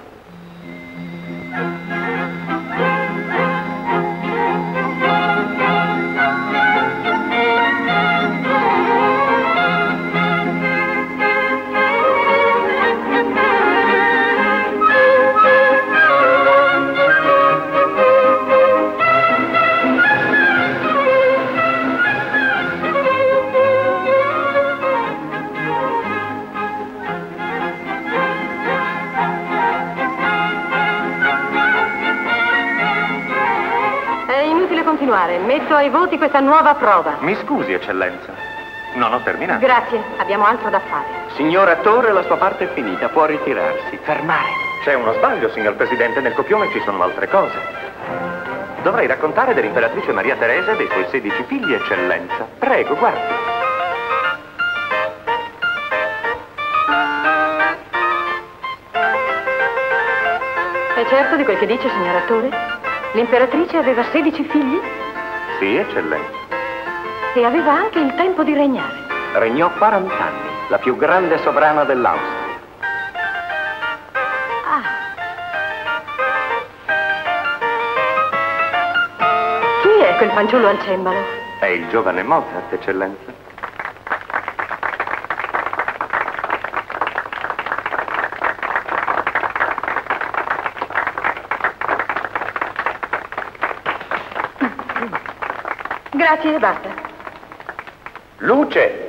Questa nuova prova. Mi scusi, eccellenza. Non ho terminato. Grazie, abbiamo altro da fare. Signor attore, la sua parte è finita, può ritirarsi. Fermare. C'è uno sbaglio, signor Presidente. Nel copione ci sono altre cose. Dovrei raccontare dell'imperatrice Maria Teresa e dei suoi 16 figli, eccellenza. Prego, guardi. È certo di quel che dice, signor attore? L'imperatrice aveva 16 figli Sì, eccellenza. e aveva anche il tempo di regnare. Regnò 40 anni, la più grande sovrana dell'Austria. Chi è quel fanciullo al cembalo? È il giovane Mozart, eccellenza. Grazie e basta. Luce!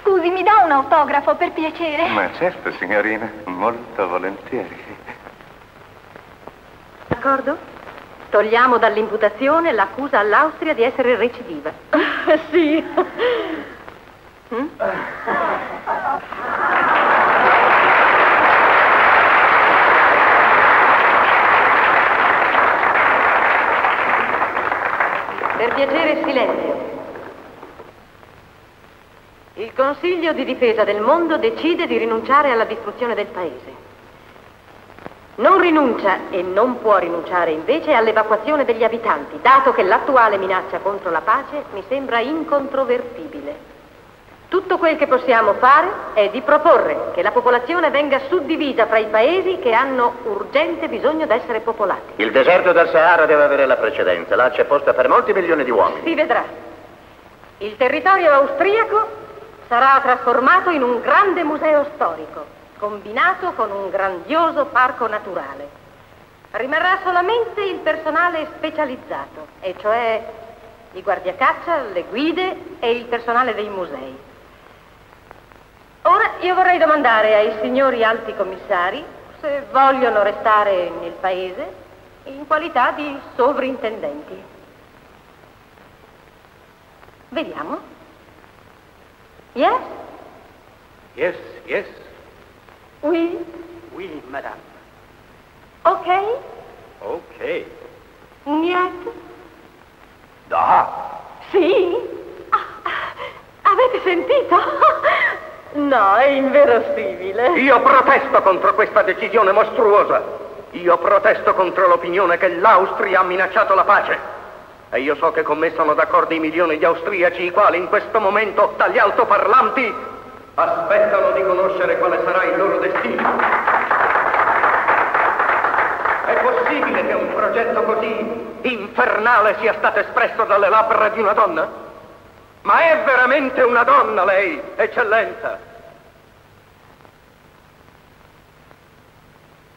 Scusi, mi dà un autografo per piacere? Ma certo, signorina, molto volentieri. D'accordo? Togliamo dall'imputazione l'accusa all'Austria di essere recidiva. [laughs] sì. Mm? Per piacere, silenzio. Il Consiglio di difesa del mondo decide di rinunciare alla distruzione del paese. Rinuncia e non può rinunciare invece all'evacuazione degli abitanti, dato che l'attuale minaccia contro la pace mi sembra incontrovertibile. Tutto quel che possiamo fare è di proporre che la popolazione venga suddivisa fra i paesi che hanno urgente bisogno d'essere popolati. Il deserto del Sahara deve avere la precedenza. Là c'è posta per molti milioni di uomini. Si vedrà. Il territorio austriaco sarà trasformato in un grande museo storico, combinato con un grandioso parco naturale. Rimarrà solamente il personale specializzato, e cioè i guardiacaccia, le guide e il personale dei musei. Ora io vorrei domandare ai signori alti commissari se vogliono restare nel paese in qualità di sovrintendenti. Vediamo. Yes? Yes, yes. Oui? Oui, madame. Ok? Ok. Niet? Da. Sì? Ah, avete sentito? No, è inverosimile. Io protesto contro questa decisione mostruosa. Io protesto contro l'opinione che l'Austria ha minacciato la pace. E io so che con me sono d'accordo i milioni di austriaci, i quali in questo momento, dagli altoparlanti, aspettano di conoscere quale sarà il loro destino. È possibile che un progetto così infernale sia stato espresso dalle labbra di una donna? Ma è veramente una donna lei, eccellenza?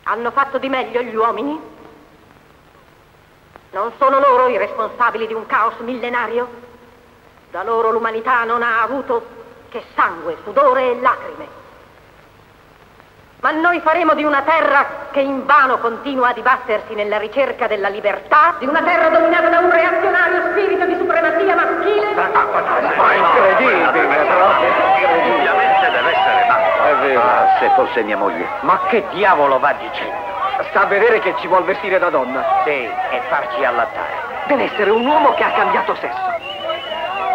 Hanno fatto di meglio gli uomini? Non sono loro i responsabili di un caos millenario? Da loro l'umanità non ha avuto che sangue, sudore e lacrime. Ma noi faremo di una terra che invano continua a dibattersi nella ricerca della libertà, di una terra dominata da un reazionario spirito di supremazia maschile. Ma è incredibile, però. Ovviamente deve essere matto. È vero. Ah, se fosse mia moglie. Ma che diavolo va dicendo? Sta a vedere che ci vuol vestire da donna. Sì, e farci allattare. Deve essere un uomo che ha cambiato sesso.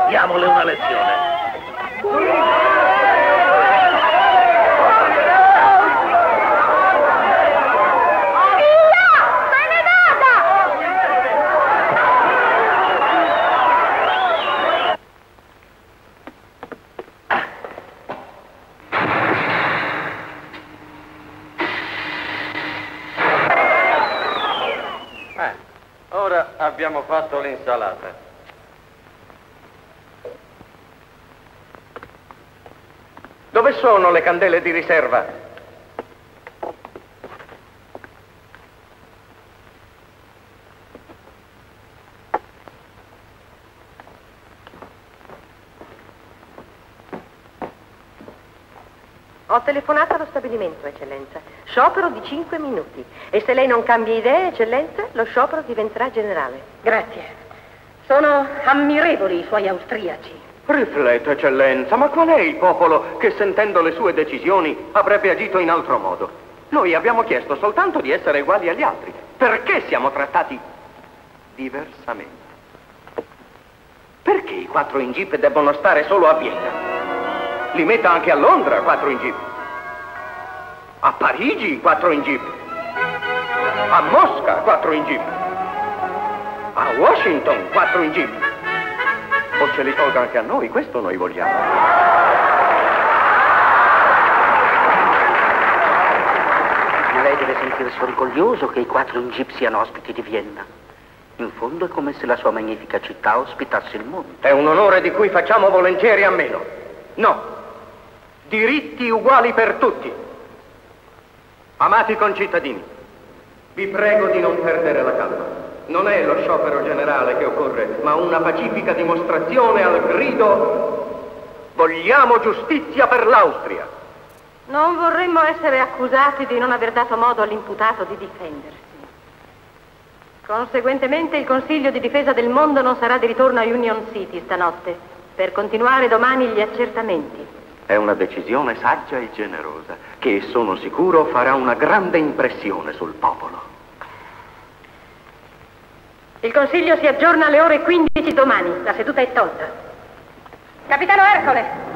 Diamole una lezione. Eh, abbiamo fatto l'insalata. Dove sono le candele di riserva? Ho telefonato allo stabilimento, eccellenza. Sciopero di 5 minuti. E se lei non cambia idea, eccellenza, lo sciopero diventerà generale. Grazie. Sono ammirevoli i suoi austriaci. Rifletta, eccellenza, ma qual è il popolo che sentendo le sue decisioni avrebbe agito in altro modo? Noi abbiamo chiesto soltanto di essere uguali agli altri. Perché siamo trattati diversamente? Perché i quattro in jeep debbono stare solo a Vienna? Li metta anche a Londra quattro in jeep. A Parigi quattro in jeep. A Mosca quattro in jeep. A Washington quattro in jeep. O ce li tolga anche a noi, questo noi vogliamo. Ma lei deve sentirsi orgoglioso che i quattro in jeep siano ospiti di Vienna. In fondo è come se la sua magnifica città ospitasse il mondo. È un onore di cui facciamo volentieri a meno. No. Diritti uguali per tutti. Amati concittadini, vi prego di non perdere la calma. Non è lo sciopero generale che occorre, ma una pacifica dimostrazione al grido Vogliamo giustizia per l'Austria. Non vorremmo essere accusati di non aver dato modo all'imputato di difendersi. Conseguentemente il Consiglio di difesa del mondo non sarà di ritorno a Union City stanotte, per continuare domani gli accertamenti. È una decisione saggia e generosa, che sono sicuro farà una grande impressione sul popolo. Il Consiglio si aggiorna alle ore 15 domani. La seduta è tolta. Capitano Ercole!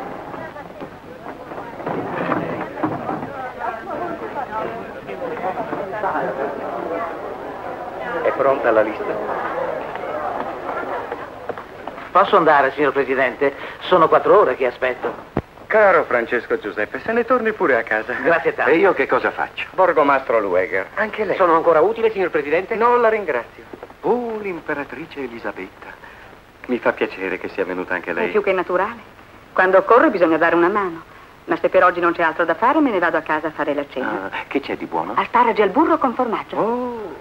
È pronta la lista? Posso andare, signor Presidente? Sono quattro ore che aspetto. Caro Francesco Giuseppe, se ne torni pure a casa. Grazie tanto. E io che cosa faccio? Borgomastro Lueger. Anche lei. Sono ancora utile, signor Presidente? No, la ringrazio. Oh, l'imperatrice Elisabetta. Mi fa piacere che sia venuta anche È lei. più che naturale. Quando occorre bisogna dare una mano. Ma se per oggi non c'è altro da fare, me ne vado a casa a fare la cena. Ah, che c'è di buono? Asparagi al burro con formaggio. Oh,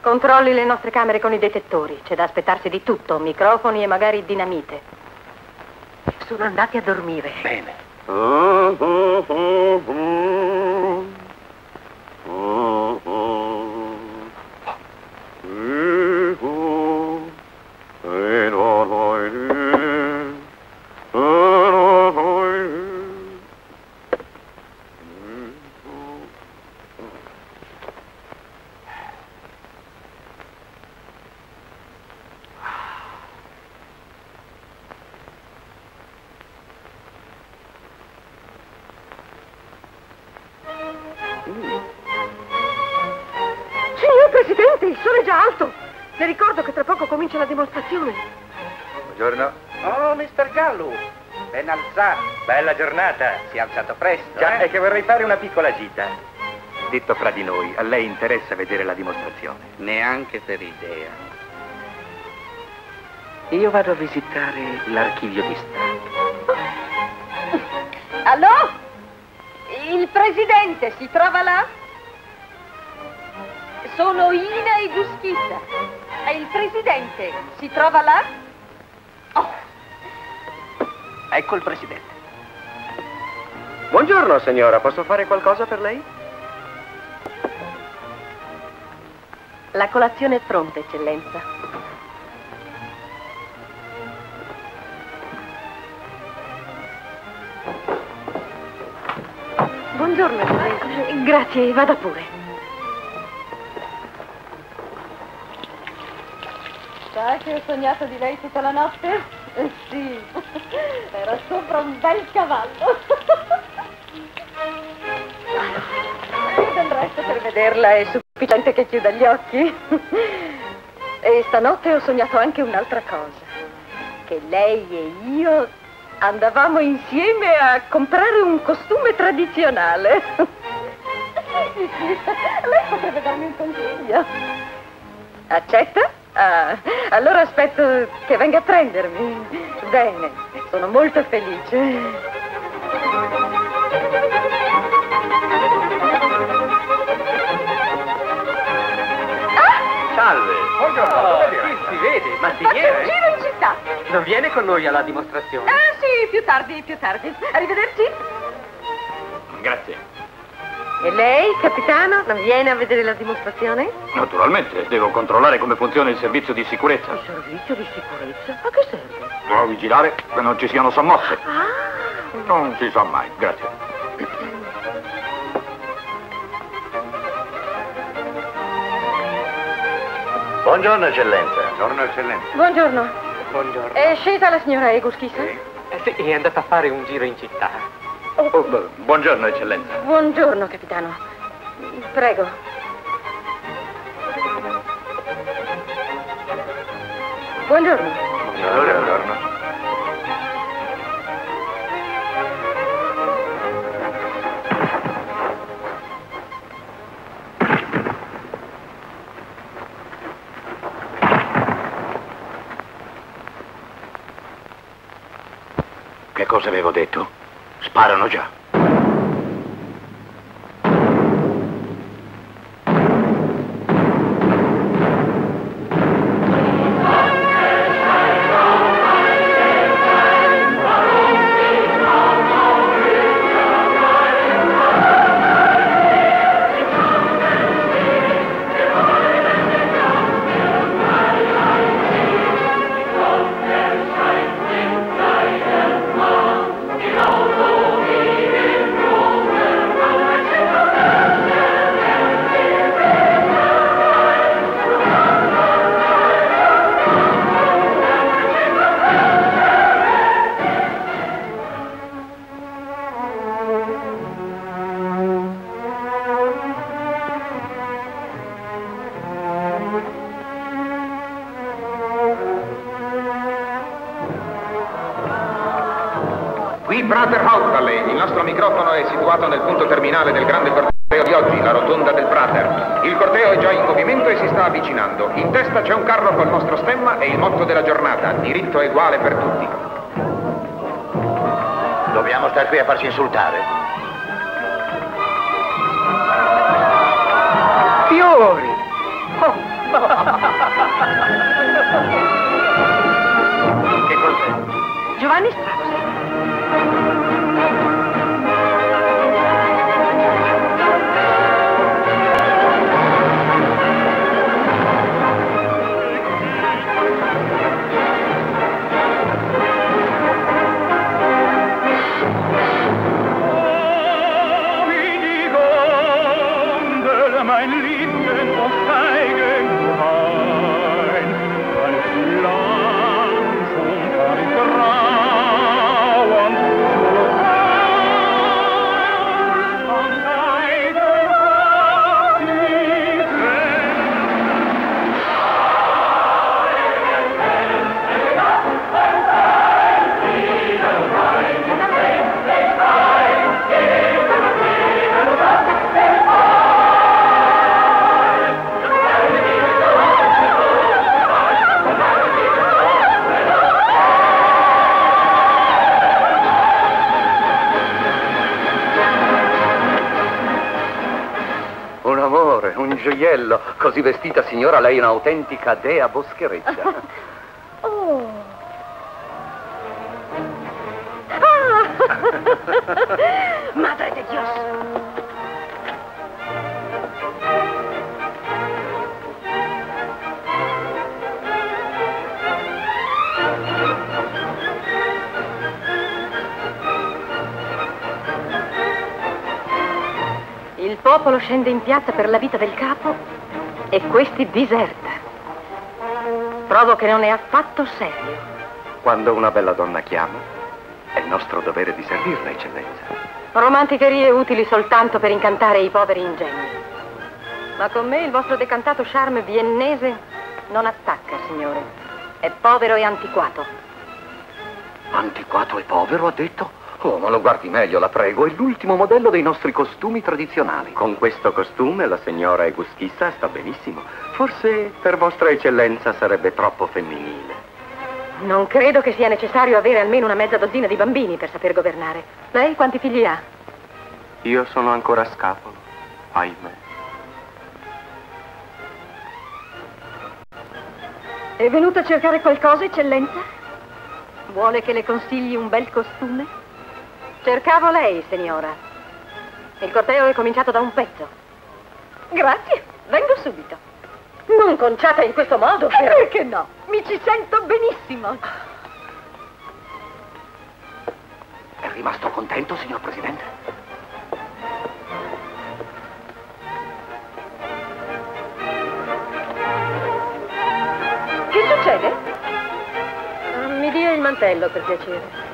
Controlli le nostre camere con i detettori. C'è da aspettarsi di tutto, microfoni e magari dinamite. Sono andati a dormire. bene. Bella giornata, si è alzato presto. Già, eh? è che vorrei fare una piccola gita. Detto fra di noi, a lei interessa vedere la dimostrazione? Neanche per idea. Io vado a visitare l'archivio di Stato. Allò? Il presidente si trova là? Sono Ina e Guschita. E il presidente si trova là? Ecco il presidente. Buongiorno, signora. Posso fare qualcosa per lei? La colazione è pronta, eccellenza. Buongiorno, eccellenza. Grazie, vada pure. Sai che ho sognato di lei tutta la notte? Eh, sì, [laughs] era sopra un bel cavallo. Per vederla è sufficiente che chiuda gli occhi. [laughs] E stanotte ho sognato anche un'altra cosa. Che lei e io andavamo insieme a comprare un costume tradizionale. Sì, [laughs] sì, lei potrebbe darmi un consiglio. Accetta? Ah, allora aspetto che venga a prendermi. Bene, sono molto felice. Si Faccio un giro in città. Non viene con noi alla dimostrazione? Ah, sì, più tardi, più tardi. Arrivederci. Grazie. E lei, capitano, non viene a vedere la dimostrazione? Naturalmente, devo controllare come funziona il servizio di sicurezza. Servizio di sicurezza? A che serve? Devo vigilare che non ci siano sommosse. Ah, Non si sa mai, grazie. Buongiorno, eccellenza. Buongiorno, eccellenza. buongiorno. Buongiorno. È scesa la signora Eguschisa? Eh sì, è andata a fare un giro in città. Oh, beh, buongiorno, eccellenza. Buongiorno, capitano. Prego. Buongiorno. Buongiorno. Che cosa avevo detto? Sparano già. Tutti. Dobbiamo star qui a farci insultare. Fiori! Che cos'è? Giovanni Strauss. Gioiello. Così vestita, signora, lei è un'autentica dea boschereccia. [laughs] Popolo scende in piazza per la vita del capo e questi diserta. Trovo che non è affatto serio. Quando una bella donna chiama, è nostro dovere di servirla, eccellenza. Romanticherie utili soltanto per incantare i poveri ingenui. Ma con me il vostro decantato charme viennese non attacca, signore. È povero e antiquato. Antiquato e povero, ha detto? Oh, ma lo guardi meglio, la prego. È l'ultimo modello dei nostri costumi tradizionali. Con questo costume la signora Eguschissa sta benissimo. Forse per vostra eccellenza sarebbe troppo femminile. Non credo che sia necessario avere almeno una mezza dozzina di bambini per saper governare. Lei quanti figli ha? Io sono ancora scapolo, ahimè. È venuto a cercare qualcosa, eccellenza? Vuole che le consigli un bel costume? Cercavo lei, signora. Il corteo è cominciato da un pezzo. Grazie, vengo subito. Non conciata in questo modo, E però. perché no? Mi ci sento benissimo. È rimasto contento, signor Presidente? Che succede? Mi dia il mantello, per piacere.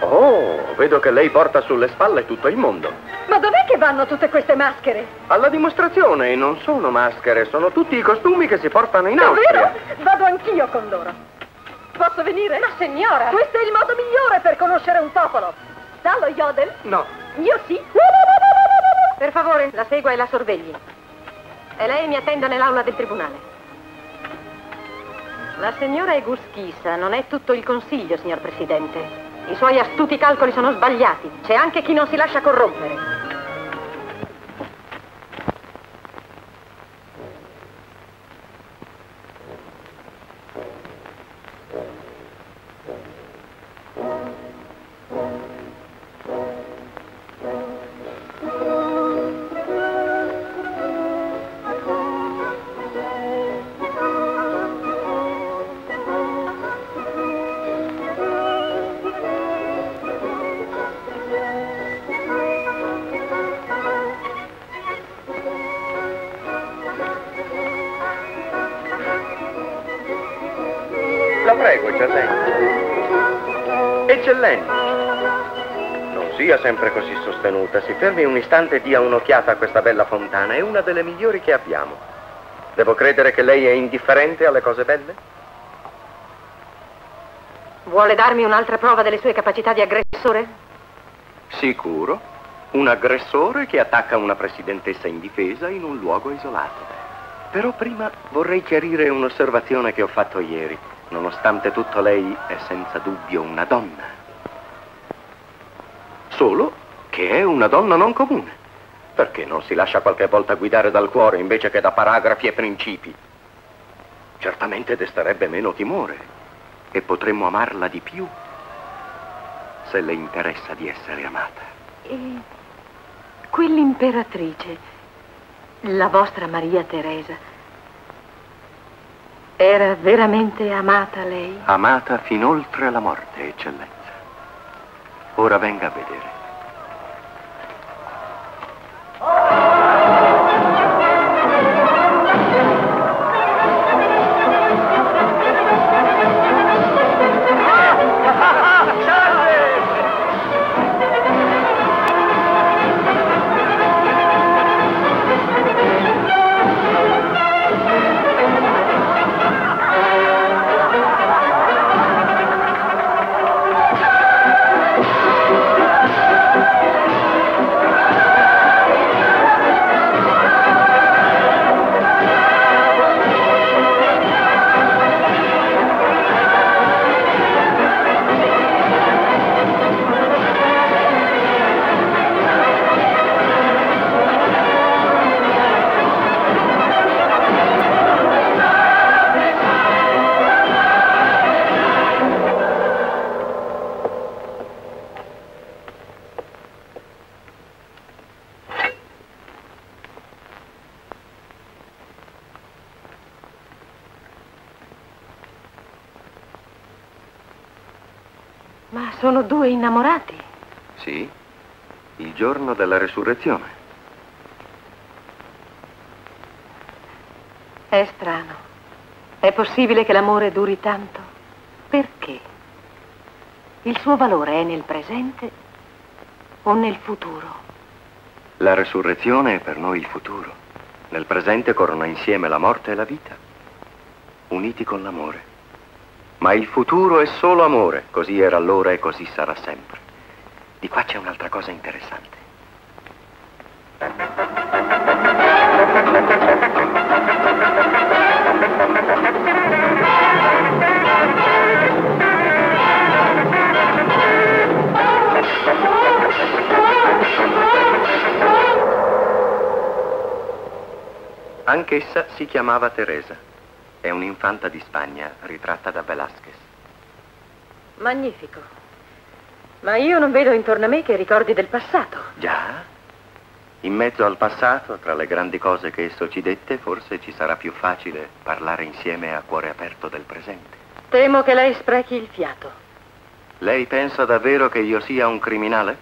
Oh, vedo che lei porta sulle spalle tutto il mondo. Ma dov'è che vanno tutte queste maschere? Alla dimostrazione non sono maschere, sono tutti i costumi che si portano in Davvero? Austria. Vado anch'io con loro. Posso venire? Ma signora! Questo è il modo migliore per conoscere un popolo. Sa lo yodel? No. Io sì. Per favore, la segua e la sorvegli. E lei mi attenda nell'aula del tribunale. La signora Eguschissa non è tutto il consiglio, signor Presidente. I suoi astuti calcoli sono sbagliati. C'è anche chi non si lascia corrompere. Fermi un istante e dia un'occhiata a questa bella fontana. È una delle migliori che abbiamo. Devo credere che lei è indifferente alle cose belle? Vuole darmi un'altra prova delle sue capacità di aggressore? Sicuro. Un aggressore che attacca una presidentessa indifesa in un luogo isolato. Però prima vorrei chiarire un'osservazione che ho fatto ieri. Nonostante tutto lei è senza dubbio una donna. Solo che è una donna non comune. Perché non si lascia qualche volta guidare dal cuore invece che da paragrafi e principi? Certamente desterebbe meno timore e potremmo amarla di più se le interessa di essere amata. E quell'imperatrice, la vostra Maria Teresa, era veramente amata lei? Amata fin oltre la morte, eccellenza. Ora venga a vedere. Oh! Della resurrezione. È strano. È possibile che l'amore duri tanto? Perché? Il suo valore è nel presente o nel futuro? La resurrezione è per noi il futuro. Nel presente corrono insieme la morte e la vita, uniti con l'amore. Ma il futuro è solo amore, così era allora e così sarà sempre. Di qua c'è un'altra cosa interessante. Anch'essa si chiamava Teresa. È un'infanta di Spagna ritratta da Velázquez. Magnifico. Ma io non vedo intorno a me che ricordi del passato. Già? In mezzo al passato, tra le grandi cose che esso ci dette, forse ci sarà più facile parlare insieme a cuore aperto del presente. Temo che lei sprechi il fiato. Lei pensa davvero che io sia un criminale?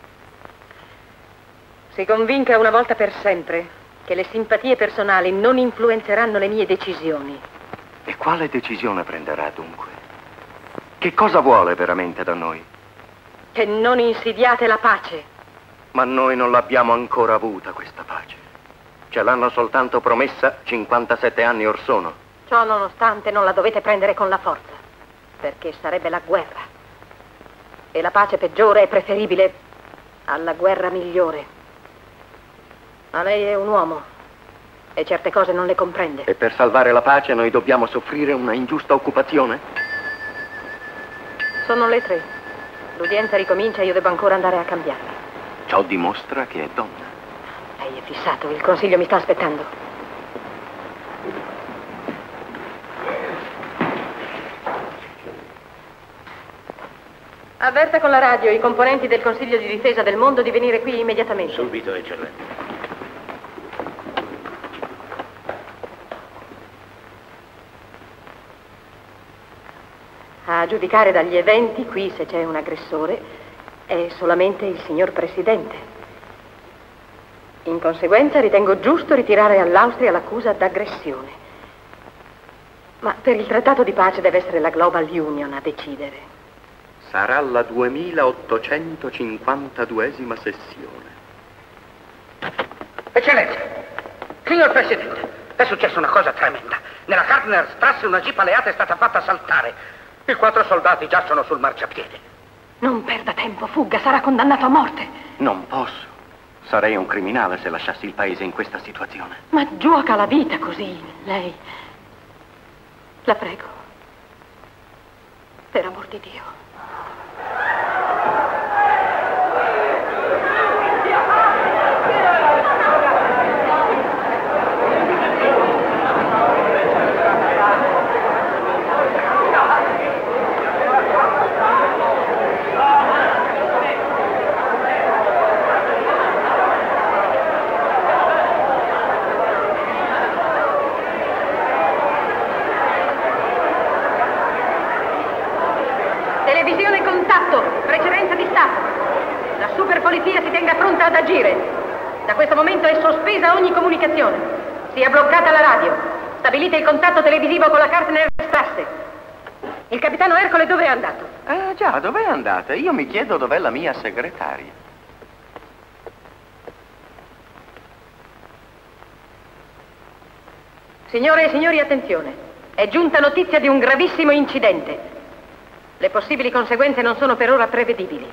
Si convinca una volta per sempre che le simpatie personali non influenzeranno le mie decisioni. E quale decisione prenderà dunque? Che cosa vuole veramente da noi? Che non insidiate la pace. Ma noi non l'abbiamo ancora avuta questa pace. Ce l'hanno soltanto promessa 57 anni or sono. Ciò nonostante non la dovete prendere con la forza, perché sarebbe la guerra. E la pace peggiore è preferibile alla guerra migliore. Ma lei è un uomo e certe cose non le comprende. E per salvare la pace noi dobbiamo soffrire una ingiusta occupazione? Sono le tre. L'udienza ricomincia e io devo ancora andare a cambiarmi. Ciò dimostra che è donna. Lei è fissato, il consiglio mi sta aspettando. Avverta con la radio i componenti del Consiglio di difesa del mondo di venire qui immediatamente. Subito, eccellenza. A giudicare dagli eventi, qui se c'è un aggressore, è solamente il signor Presidente. In conseguenza ritengo giusto ritirare all'Austria l'accusa d'aggressione. Ma per il trattato di pace deve essere la Global Union a decidere. Sarà la 2852esima sessione. Eccellenza, signor Presidente, è successa una cosa tremenda. Nella Kartner Strasse una jeep alleata è stata fatta saltare. I quattro soldati giacciono sul marciapiede. Non perda tempo, fugga, sarà condannato a morte. Non posso. Sarei un criminale se lasciassi il paese in questa situazione. Ma gioca la vita così, lei. La prego. Per amor di Dio. Televisione contatto, precedenza di Stato. La superpolizia si tenga pronta ad agire. Da questo momento è sospesa ogni comunicazione. Sia bloccata la radio. Stabilite il contatto televisivo con la Kartner Strasse. Il capitano Ercole dove è andato? Eh già, dov'è andata? Io mi chiedo dov'è la mia segretaria. Signore e signori, attenzione. È giunta notizia di un gravissimo incidente. Le possibili conseguenze non sono per ora prevedibili.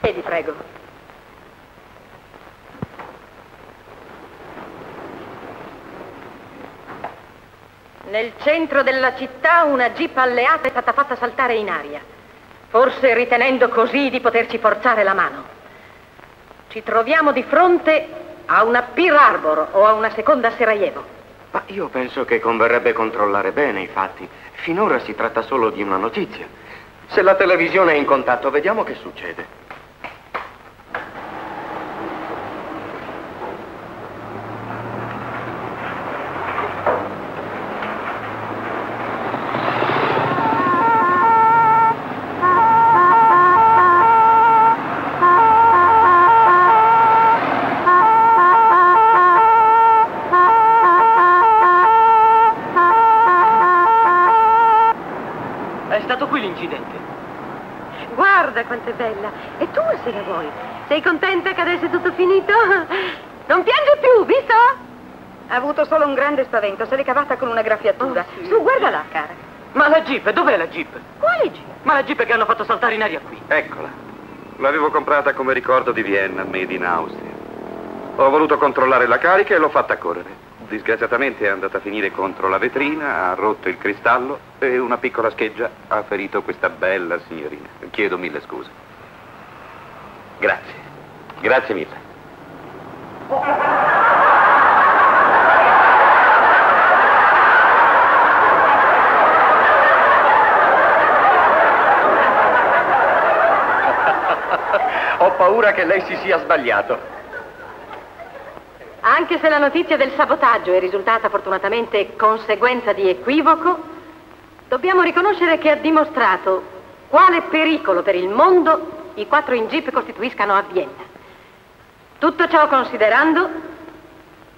Vedi, prego. Nel centro della città una jeep alleata è stata fatta saltare in aria, forse ritenendo così di poterci forzare la mano. Ci troviamo di fronte a una Pearl Harbor o a una seconda Sarajevo. Ma io penso che converrebbe controllare bene i fatti. Finora si tratta solo di una notizia. Se la televisione è in contatto, vediamo che succede. Se la vuoi? Sei contenta che adesso è tutto finito? Non piange più, visto? Ha avuto solo un grande spavento, se l'è cavata con una graffiatura. Su, guarda là, cara. Ma la jeep, dov'è la jeep? Quale jeep? Ma la jeep che hanno fatto saltare in aria qui. Eccola. L'avevo comprata come ricordo di Vienna, made in Austria. Ho voluto controllare la carica e l'ho fatta correre. Disgraziatamente è andata a finire contro la vetrina, ha rotto il cristallo e una piccola scheggia ha ferito questa bella signorina. Chiedo mille scuse. Grazie. Grazie mille. [laughs] Ho paura che lei si sia sbagliato. Anche se la notizia del sabotaggio è risultata fortunatamente conseguenza di equivoco, dobbiamo riconoscere che ha dimostrato quale pericolo per il mondo i quattro in jeep costituiscano a Vienna. Tutto ciò considerando,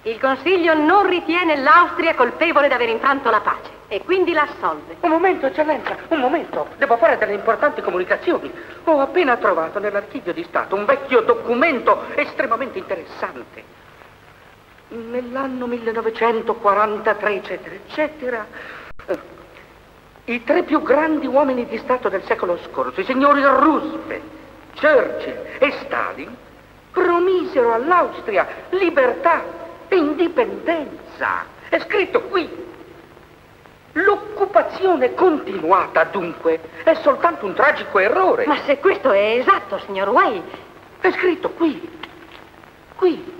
il Consiglio non ritiene l'Austria colpevole di aver infranto la pace e quindi la assolve. Un momento, eccellenza, un momento. Devo fare delle importanti comunicazioni. Ho appena trovato nell'archivio di Stato un vecchio documento estremamente interessante. Nell'anno 1943, eccetera, eccetera, eh, i tre più grandi uomini di Stato del secolo scorso, i signori Roosevelt, Churchill e Stalin, promisero all'Austria libertà e indipendenza. È scritto qui. L'occupazione continuata, dunque, è soltanto un tragico errore. Ma se questo è esatto, signor Way. È scritto qui. Qui.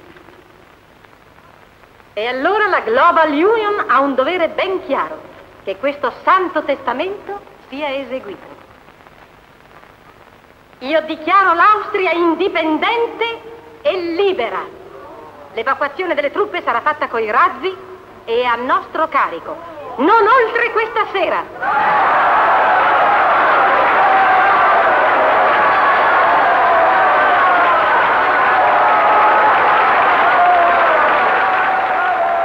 E allora la Global Union ha un dovere ben chiaro, che questo santo testamento sia eseguito. Io dichiaro l'Austria indipendente e libera. L'evacuazione delle truppe sarà fatta coi razzi e a nostro carico. Non oltre questa sera.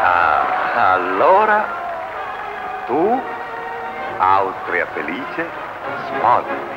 Ah, allora tu, Austria felice, sposami.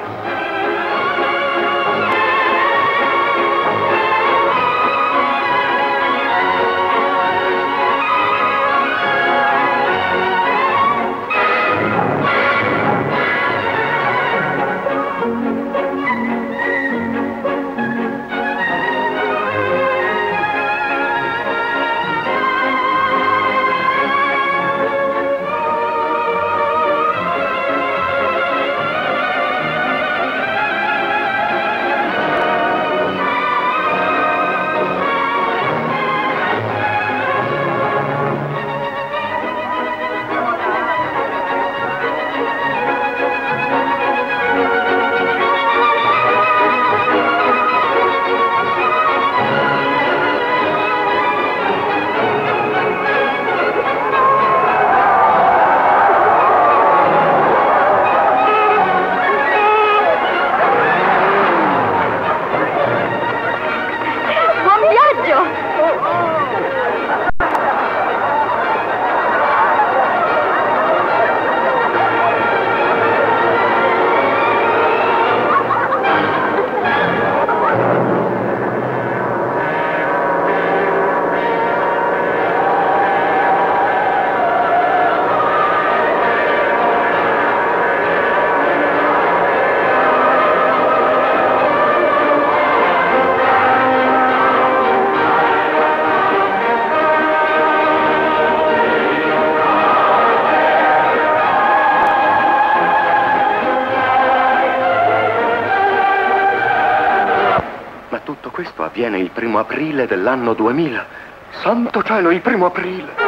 Avviene il primo aprile dell'anno 2000. Santo cielo, il primo aprile!